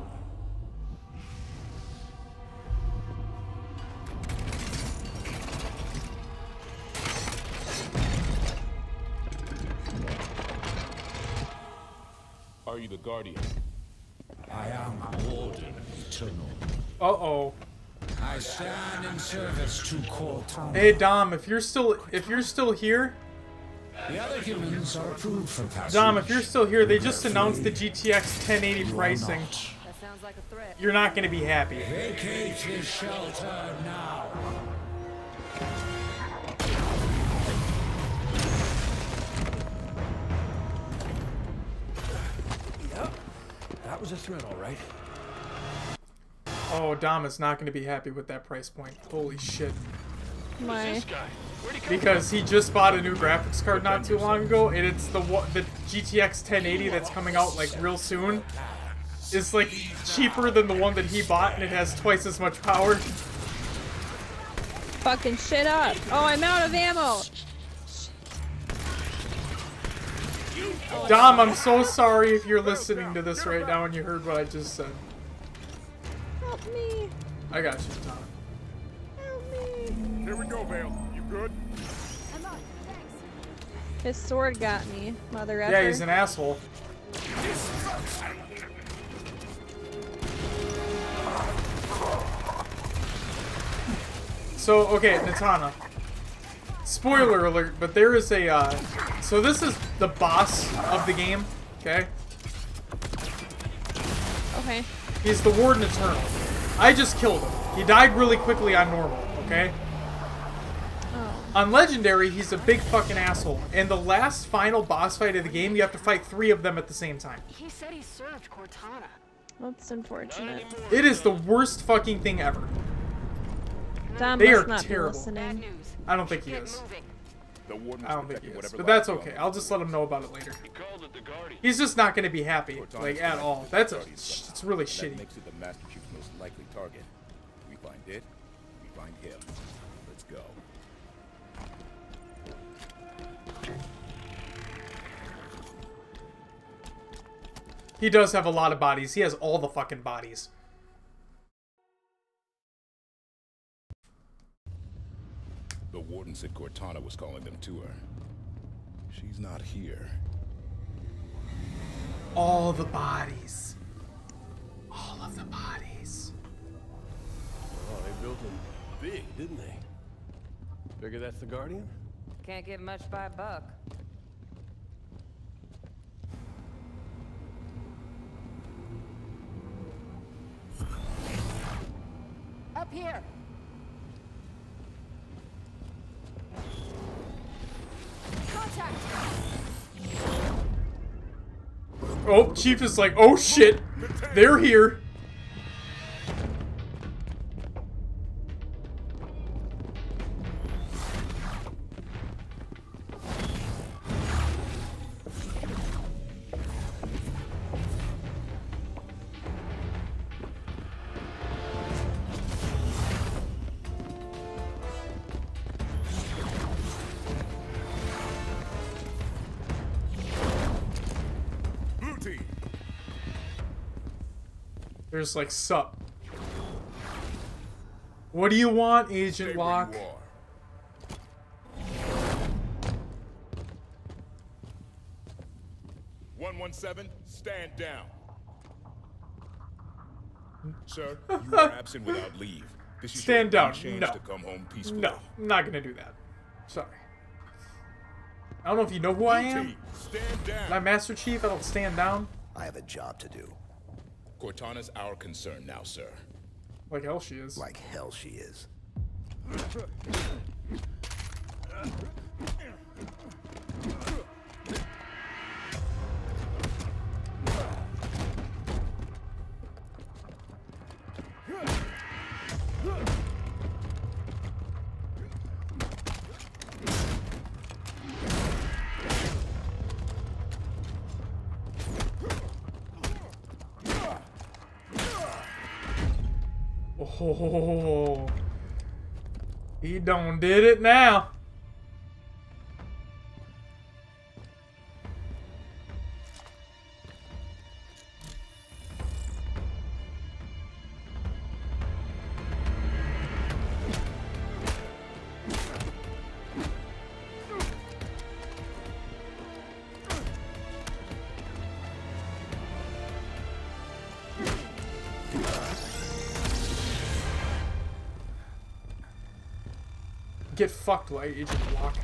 S10: Are you the Guardian?
S29: I am a Warden Eternal.
S1: Uh-oh.
S29: I stand in service to Cortana.
S1: Hey Dom, if you're still if you're still here,
S29: The other humans are approved for passage.
S1: Dom, if you're still here, they just announced the GTX 1080 pricing.
S7: That sounds like a threat.
S1: You're not gonna be happy.
S29: Vacate his shelter now.
S22: Yep. That was a threat, all right.
S1: Oh, Dom is not gonna be happy with that price point. Holy shit.
S2: My.
S1: Because he just bought a new graphics card not too long ago, and it's the the GTX 1080 that's coming out like real soon. Is like cheaper than the one that he bought, and it has twice as much power.
S2: Fucking shit up. Oh, I'm out of ammo.
S1: Dom, I'm so sorry if you're listening to this right now and you heard what I just said.
S2: Help me.
S1: I got you, Dom.
S6: Here we go, Vale. You good?
S2: His sword got me, mother effer.
S1: Yeah, he's an asshole. So, okay, Natana. Spoiler alert, but there is a, uh, so this is the boss of the game, okay?
S2: Okay.
S1: He's the Warden Eternal. I just killed him. He died really quickly on normal, okay? On Legendary, he's a big fucking asshole. And the last final boss fight of the game, you have to fight three of them at the same time.
S7: He said he served Cortana.
S2: That's unfortunate.
S1: It is the worst fucking thing ever.
S2: Dom
S1: They
S2: must
S1: are
S2: not
S1: terrible.
S2: be.
S1: I don't think he is.
S10: The
S1: I don't think he is. But that's okay. I'll just let him know about it later.
S6: He called it the Guardian.
S1: He's just not going to be happy, like, at all. That's a, it's really shitty.
S10: Makes it the Master Chief's most likely target.
S1: He does have a lot of bodies. He has all the fucking bodies.
S10: The warden said Cortana was calling them to her. She's not here.
S1: All the bodies. All of the bodies.
S22: Oh, they built him big, didn't they? Figure that's the Guardian?
S7: Can't get much by a buck. Up here. Contact.
S1: Oh, Chief is like, oh shit, they're here. There's like, sup. What do you want, Agent Locke?
S6: One one seven. Stand down.
S10: Sir, you are [laughs] absent without leave. This is
S1: Stand
S10: your
S1: down.
S10: only chance
S1: No.
S10: to come home peacefully.
S1: No, I'm not gonna do that. Sorry. I don't know if you know who I am.
S10: Stand down.
S1: Am I Master Chief? I don't stand down.
S15: I have a job to do.
S10: Cortana's our concern now, sir.
S1: Like hell she is.
S15: Like hell she is.
S1: He done did it now. Fucked, Light Agent Block.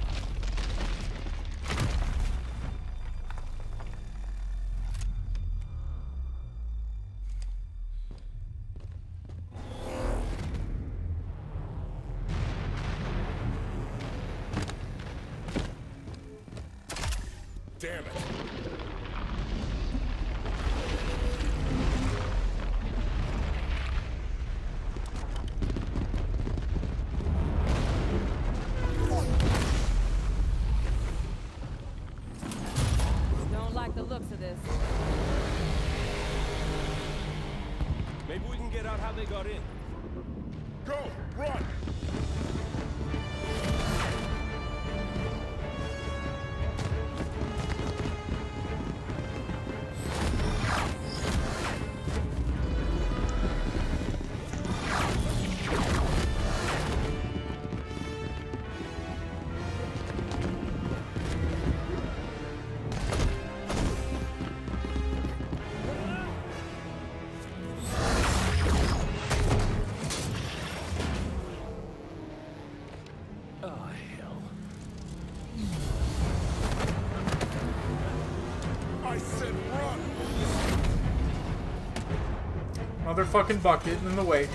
S1: Motherfucking bucket in the way.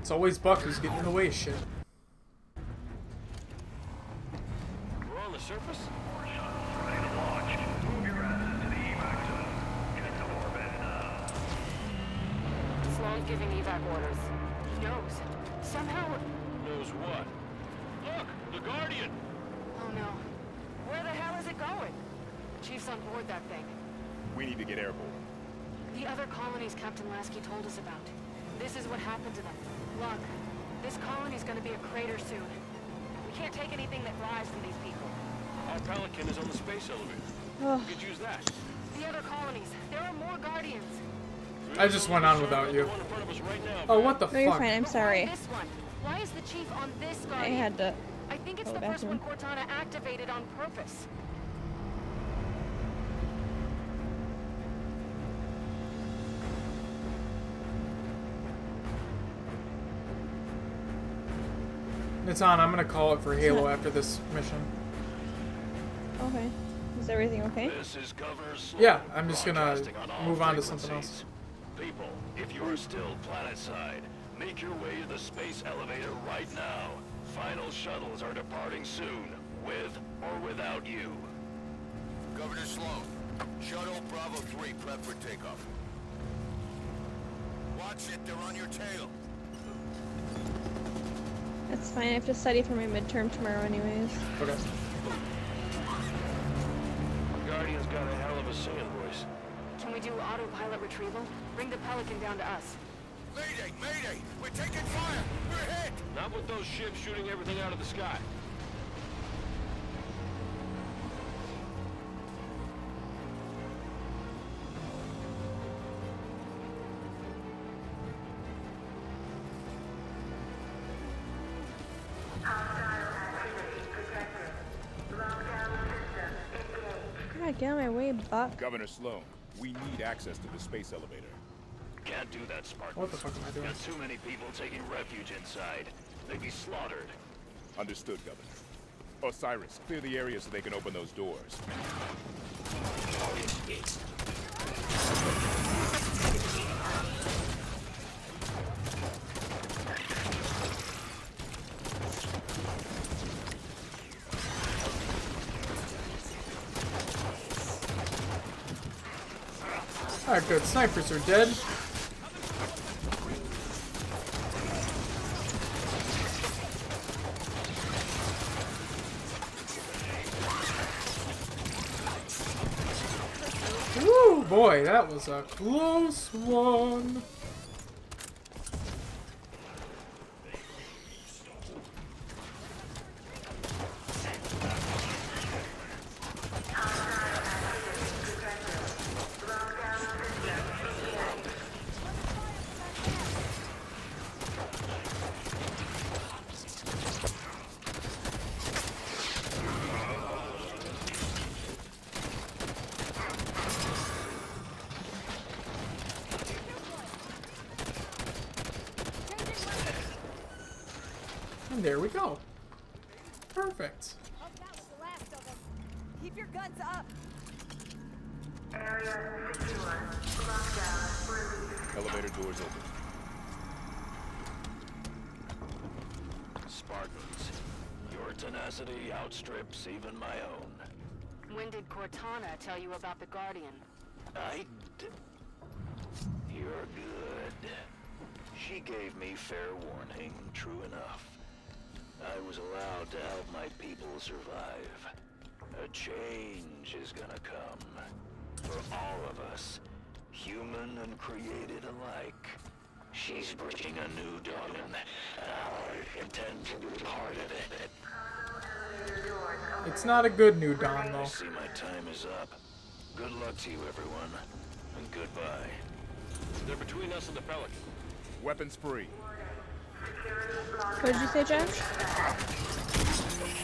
S1: It's always Buck who's getting in the way of shit.
S7: Is on the
S8: space elevator.
S2: Ugh.
S8: We could use that.
S7: The other colonies, there are more Guardians.
S1: I just went on without you.
S8: One in front of us right now.
S1: Oh, what the
S2: No, you're fine. I'm sorry.
S7: This one. Why is the chief on this
S2: I had to.
S7: I think it's
S2: go
S7: the first one. Cortana activated on purpose.
S1: It's on. I'm gonna call it for Halo after this mission.
S2: Okay. Is everything okay?
S23: This is Governor
S1: Yeah, I'm just gonna
S23: broadcasting on all
S1: move on to something else.
S23: People, if you are still planetside, make your way to the space elevator right now. Final shuttles are departing soon, with or without you.
S30: Governor Sloan, Shuttle Bravo 3 prep for takeoff. Watch it, they're on your tail.
S2: That's fine. I have to study for my midterm tomorrow, anyways.
S1: Okay.
S8: Got a hell a singing voice.
S7: Can we do autopilot retrieval? Bring the Pelican down to us.
S30: Mayday, mayday! We're taking fire! We're hit!
S8: Not with those ships shooting everything out of the sky.
S2: Way, buck.
S10: Governor Sloan, we need access to the space elevator.
S23: Can't do that, Spartan.
S1: What the fuck am I doing?
S23: Got too many people taking refuge inside. They'd be slaughtered.
S10: Understood, Governor. Osiris, clear the area so they can open those doors.
S1: Good. Snipers are dead. Woo, boy, that was a close one. And there we go. Perfect.
S14: Keep your guns up.
S10: Elevator doors open.
S23: Spartans, your tenacity outstrips even my own.
S7: When did Cortana tell you about the Guardian?
S23: I d- You're good. She gave me fair warning, true enough. I was allowed to help my people survive. A change is gonna come. For all of us, human and created alike. She's bringing a new dawn, and I intend to be part of it.
S1: It's not a good new dawn, though.
S23: I see my time is up. Good luck to you, everyone. And goodbye.
S8: They're between us and the Pelican.
S10: Weapons free.
S2: What did you say, Jack?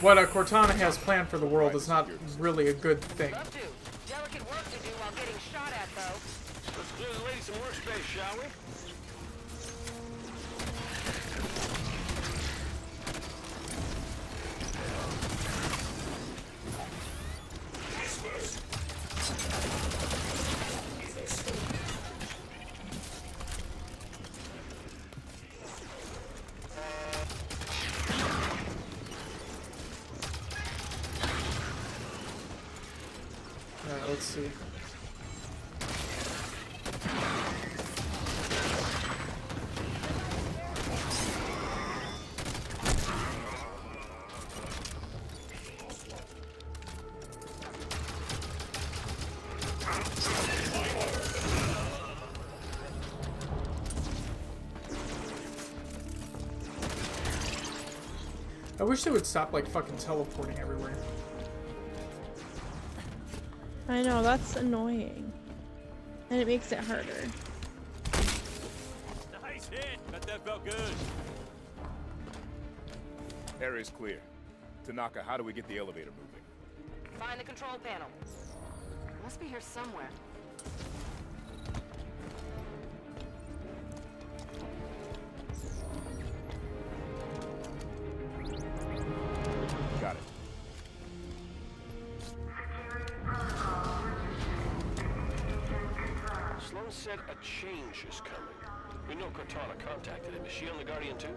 S1: What uh, Cortana has planned for the world is not really a good thing.
S7: Love to. Delicate work to do while getting shot at, though.
S8: Let's clear the lady some workspace, shall we?
S1: Wish they would stop like fucking teleporting everywhere.
S2: I know, that's annoying. And it makes it harder.
S8: Nice hit. Bet that felt good.
S10: Area's clear. Tanaka, how do we get the elevator moving?
S7: Find the control panel. Must be here somewhere.
S8: A change is coming. We know Cortana contacted him. Is she on the Guardian too?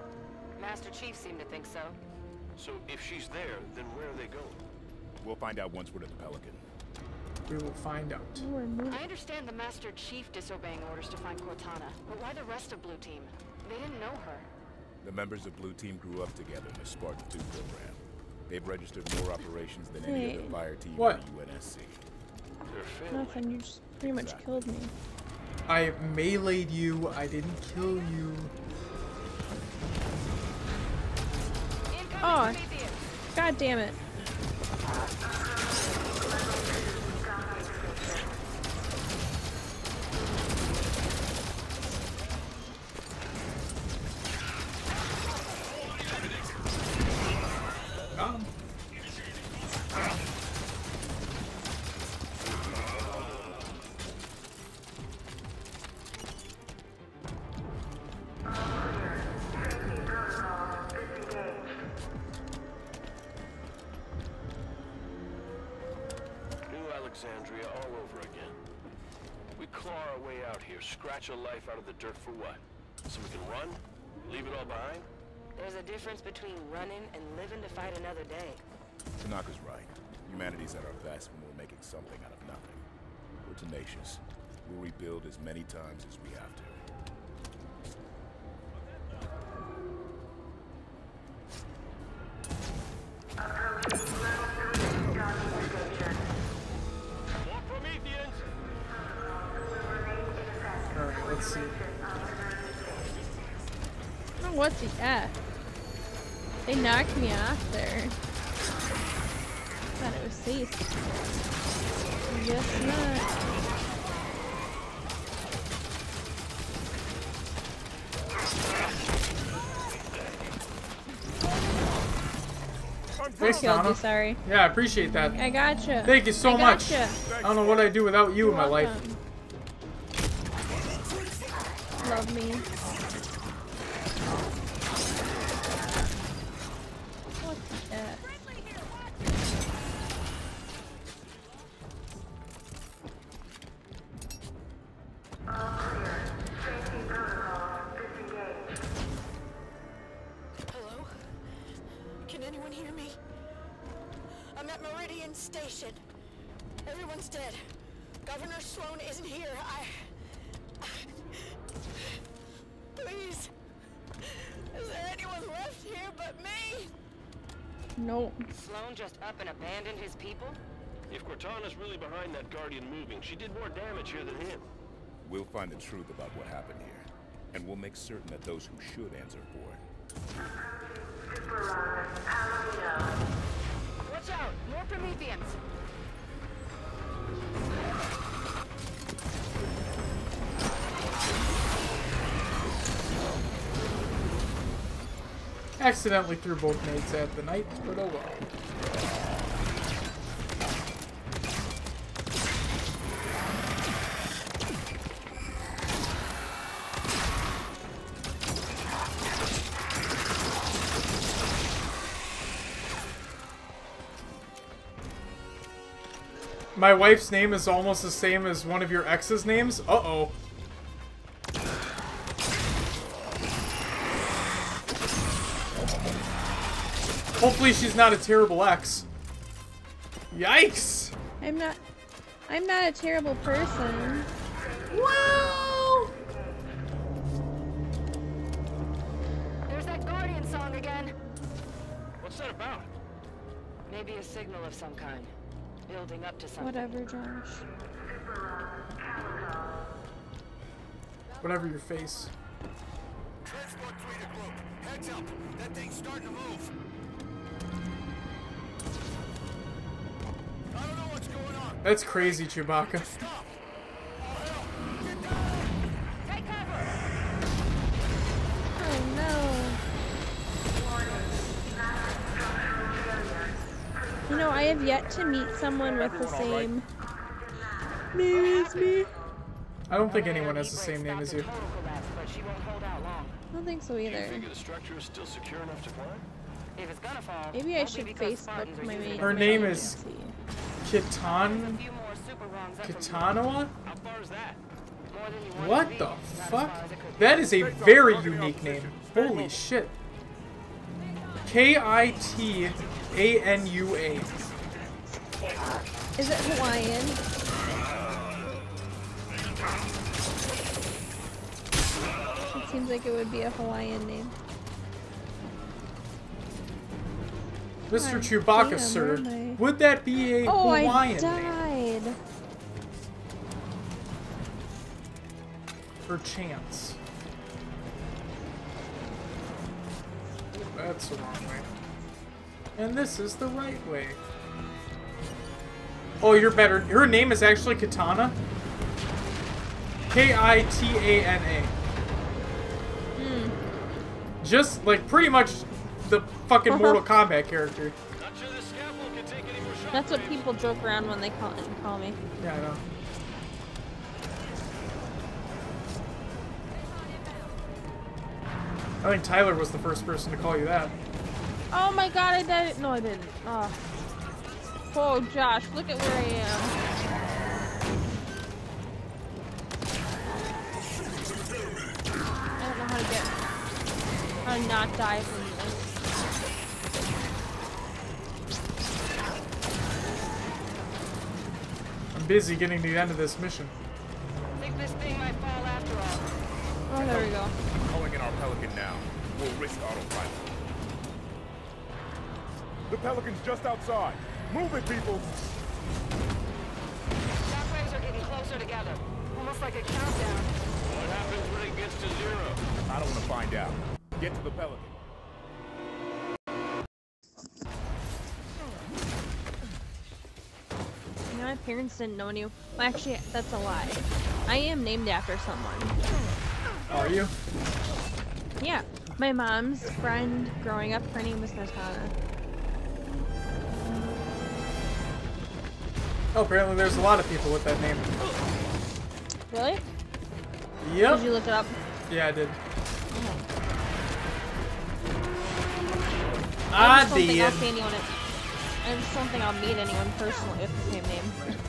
S7: Master Chief seemed to think so.
S8: So if she's there, then where are they going?
S10: We'll find out once we're at the Pelican.
S1: We will find out.
S7: I understand the Master Chief disobeying orders to find Cortana, but why the rest of Blue Team? They didn't know her.
S10: The members of Blue Team grew up together in the Spartan 2 program. They've registered more operations than any
S2: Hey.
S10: other fire team
S1: What?
S10: in the UNSC.
S2: Nothing, you just pretty much killed me.
S1: I meleeed you. I didn't kill you.
S2: Oh, god damn it.
S7: Running and living to fight another day.
S10: Tanaka's right. Humanity's at our best when we're making something out of nothing. We're tenacious. We'll rebuild as many times as we have to.
S1: Alright, let's see.
S2: Oh, what's he at? They knocked me off there. Thought it was safe. Guess not.
S1: Thanks,
S2: Killed you, sorry.
S1: Yeah, I appreciate that.
S2: I gotcha.
S1: Thank you so
S2: I
S1: much.
S2: gotcha.
S1: I don't know what I'd do without you in my life.
S2: Love me.
S8: She did more damage here than him.
S10: We'll find the truth about what happened here. And we'll make certain that those who should answer for it
S7: Watch out! More Prometheans!
S1: Accidentally threw both nades at the knight, but oh well. My wife's name is almost the same as one of your ex's names? Uh-oh. Hopefully she's not a terrible ex. Yikes!
S2: I'm not. I'm not a terrible person.
S1: Wow!
S7: There's that Guardian song again!
S8: What's that about?
S7: Maybe a signal of some kind. Building up to something.
S2: Whatever, Josh.
S1: Whatever your face.
S21: Transport 3 to group. Heads up. That thing's starting to move. I don't know what's going on.
S1: That's crazy, Chewbacca.
S2: Oh no. You know, I have yet to meet someone with the same name as me.
S1: I don't think anyone has the same name as you.
S7: But she won't hold out long.
S2: I don't think so
S8: Do you
S2: either.
S8: the structure is still secure enough to climb?
S7: If it's gonna fall,
S2: Maybe I should
S7: because
S2: Facebook my
S7: using
S2: main.
S7: it
S1: Her name is
S7: agency.
S1: Kitan...
S7: Few more super wrongs up from
S1: Kitanawa?
S7: How far is that? More than you want
S1: What the fuck?
S7: far as it could
S1: That
S7: be.
S1: is a very unique name. Holy shit. K-I-T-A-N-U-A.
S2: Is it Hawaiian? It seems like it would be a Hawaiian name.
S1: Mr. Chewbacca,
S2: damn,
S1: sir.
S2: I?
S1: Would that be a
S2: Oh, I
S1: Hawaiian name?
S2: died.
S1: Perchance. That's the wrong way. And this is the right way. Oh, you're better. Her name is actually Kitana. K-I-T-A-N-A.
S2: Hmm.
S1: Just like pretty much the fucking Mortal [laughs] Kombat character.
S2: That's what people joke around when they call call me.
S1: Yeah, I know. I think Tyler was the first person to call you that.
S2: Oh my god, I died. No, I didn't. Oh. Oh, Josh, look at where I am. I don't know how to get... How to not die from this.
S1: I'm busy getting to the end of this mission.
S7: I think this thing might fall after all.
S2: Oh, there we go.
S31: Calling in our pelican now. We'll risk autopilot. The Pelican's just outside. Move it, people!
S7: Shockwaves are getting closer together. Almost like a countdown.
S8: What happens when it gets to zero?
S31: I don't want to find out. Get to the Pelican.
S2: My parents didn't know you. Well, actually, that's a lie. I am named after someone.
S1: Are you?
S2: Yeah. My mom's friend growing up, her name was Natana.
S1: Oh, apparently there's a lot of people with that name.
S2: Really?
S1: Yep.
S2: Did you look it up?
S1: Yeah, I did.
S2: I ah,
S1: I
S2: just don't think I'll see anyone. I just don't think I'll meet anyone personally with the same name.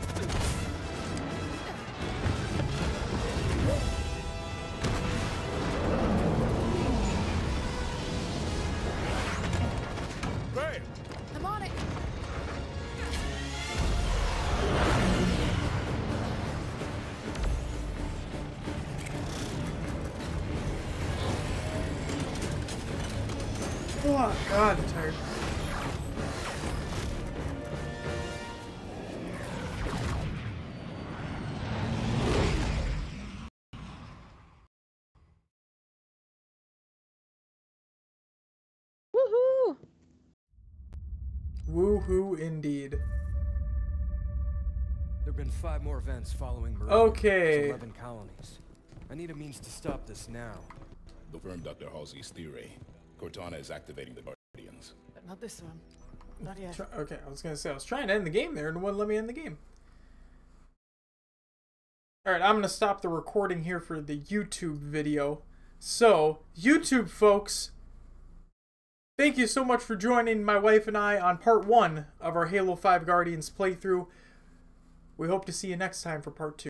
S2: Woohoo
S1: indeed.
S12: There have been five more events following Meridian.
S1: Okay.
S12: There's Eleven colonies. I need a means to stop this now.
S10: Confirm Dr. Halsey's theory. Cortana is activating the Guardians.
S32: But not this one. Not yet.
S1: Okay, I was gonna say I was trying to end the game there and it wouldn't let me end the game. Alright, I'm gonna stop the recording here for the YouTube video. So, YouTube folks, thank you so much for joining my wife and I on part one of our Halo 5 Guardians playthrough. We hope to see you next time for part two.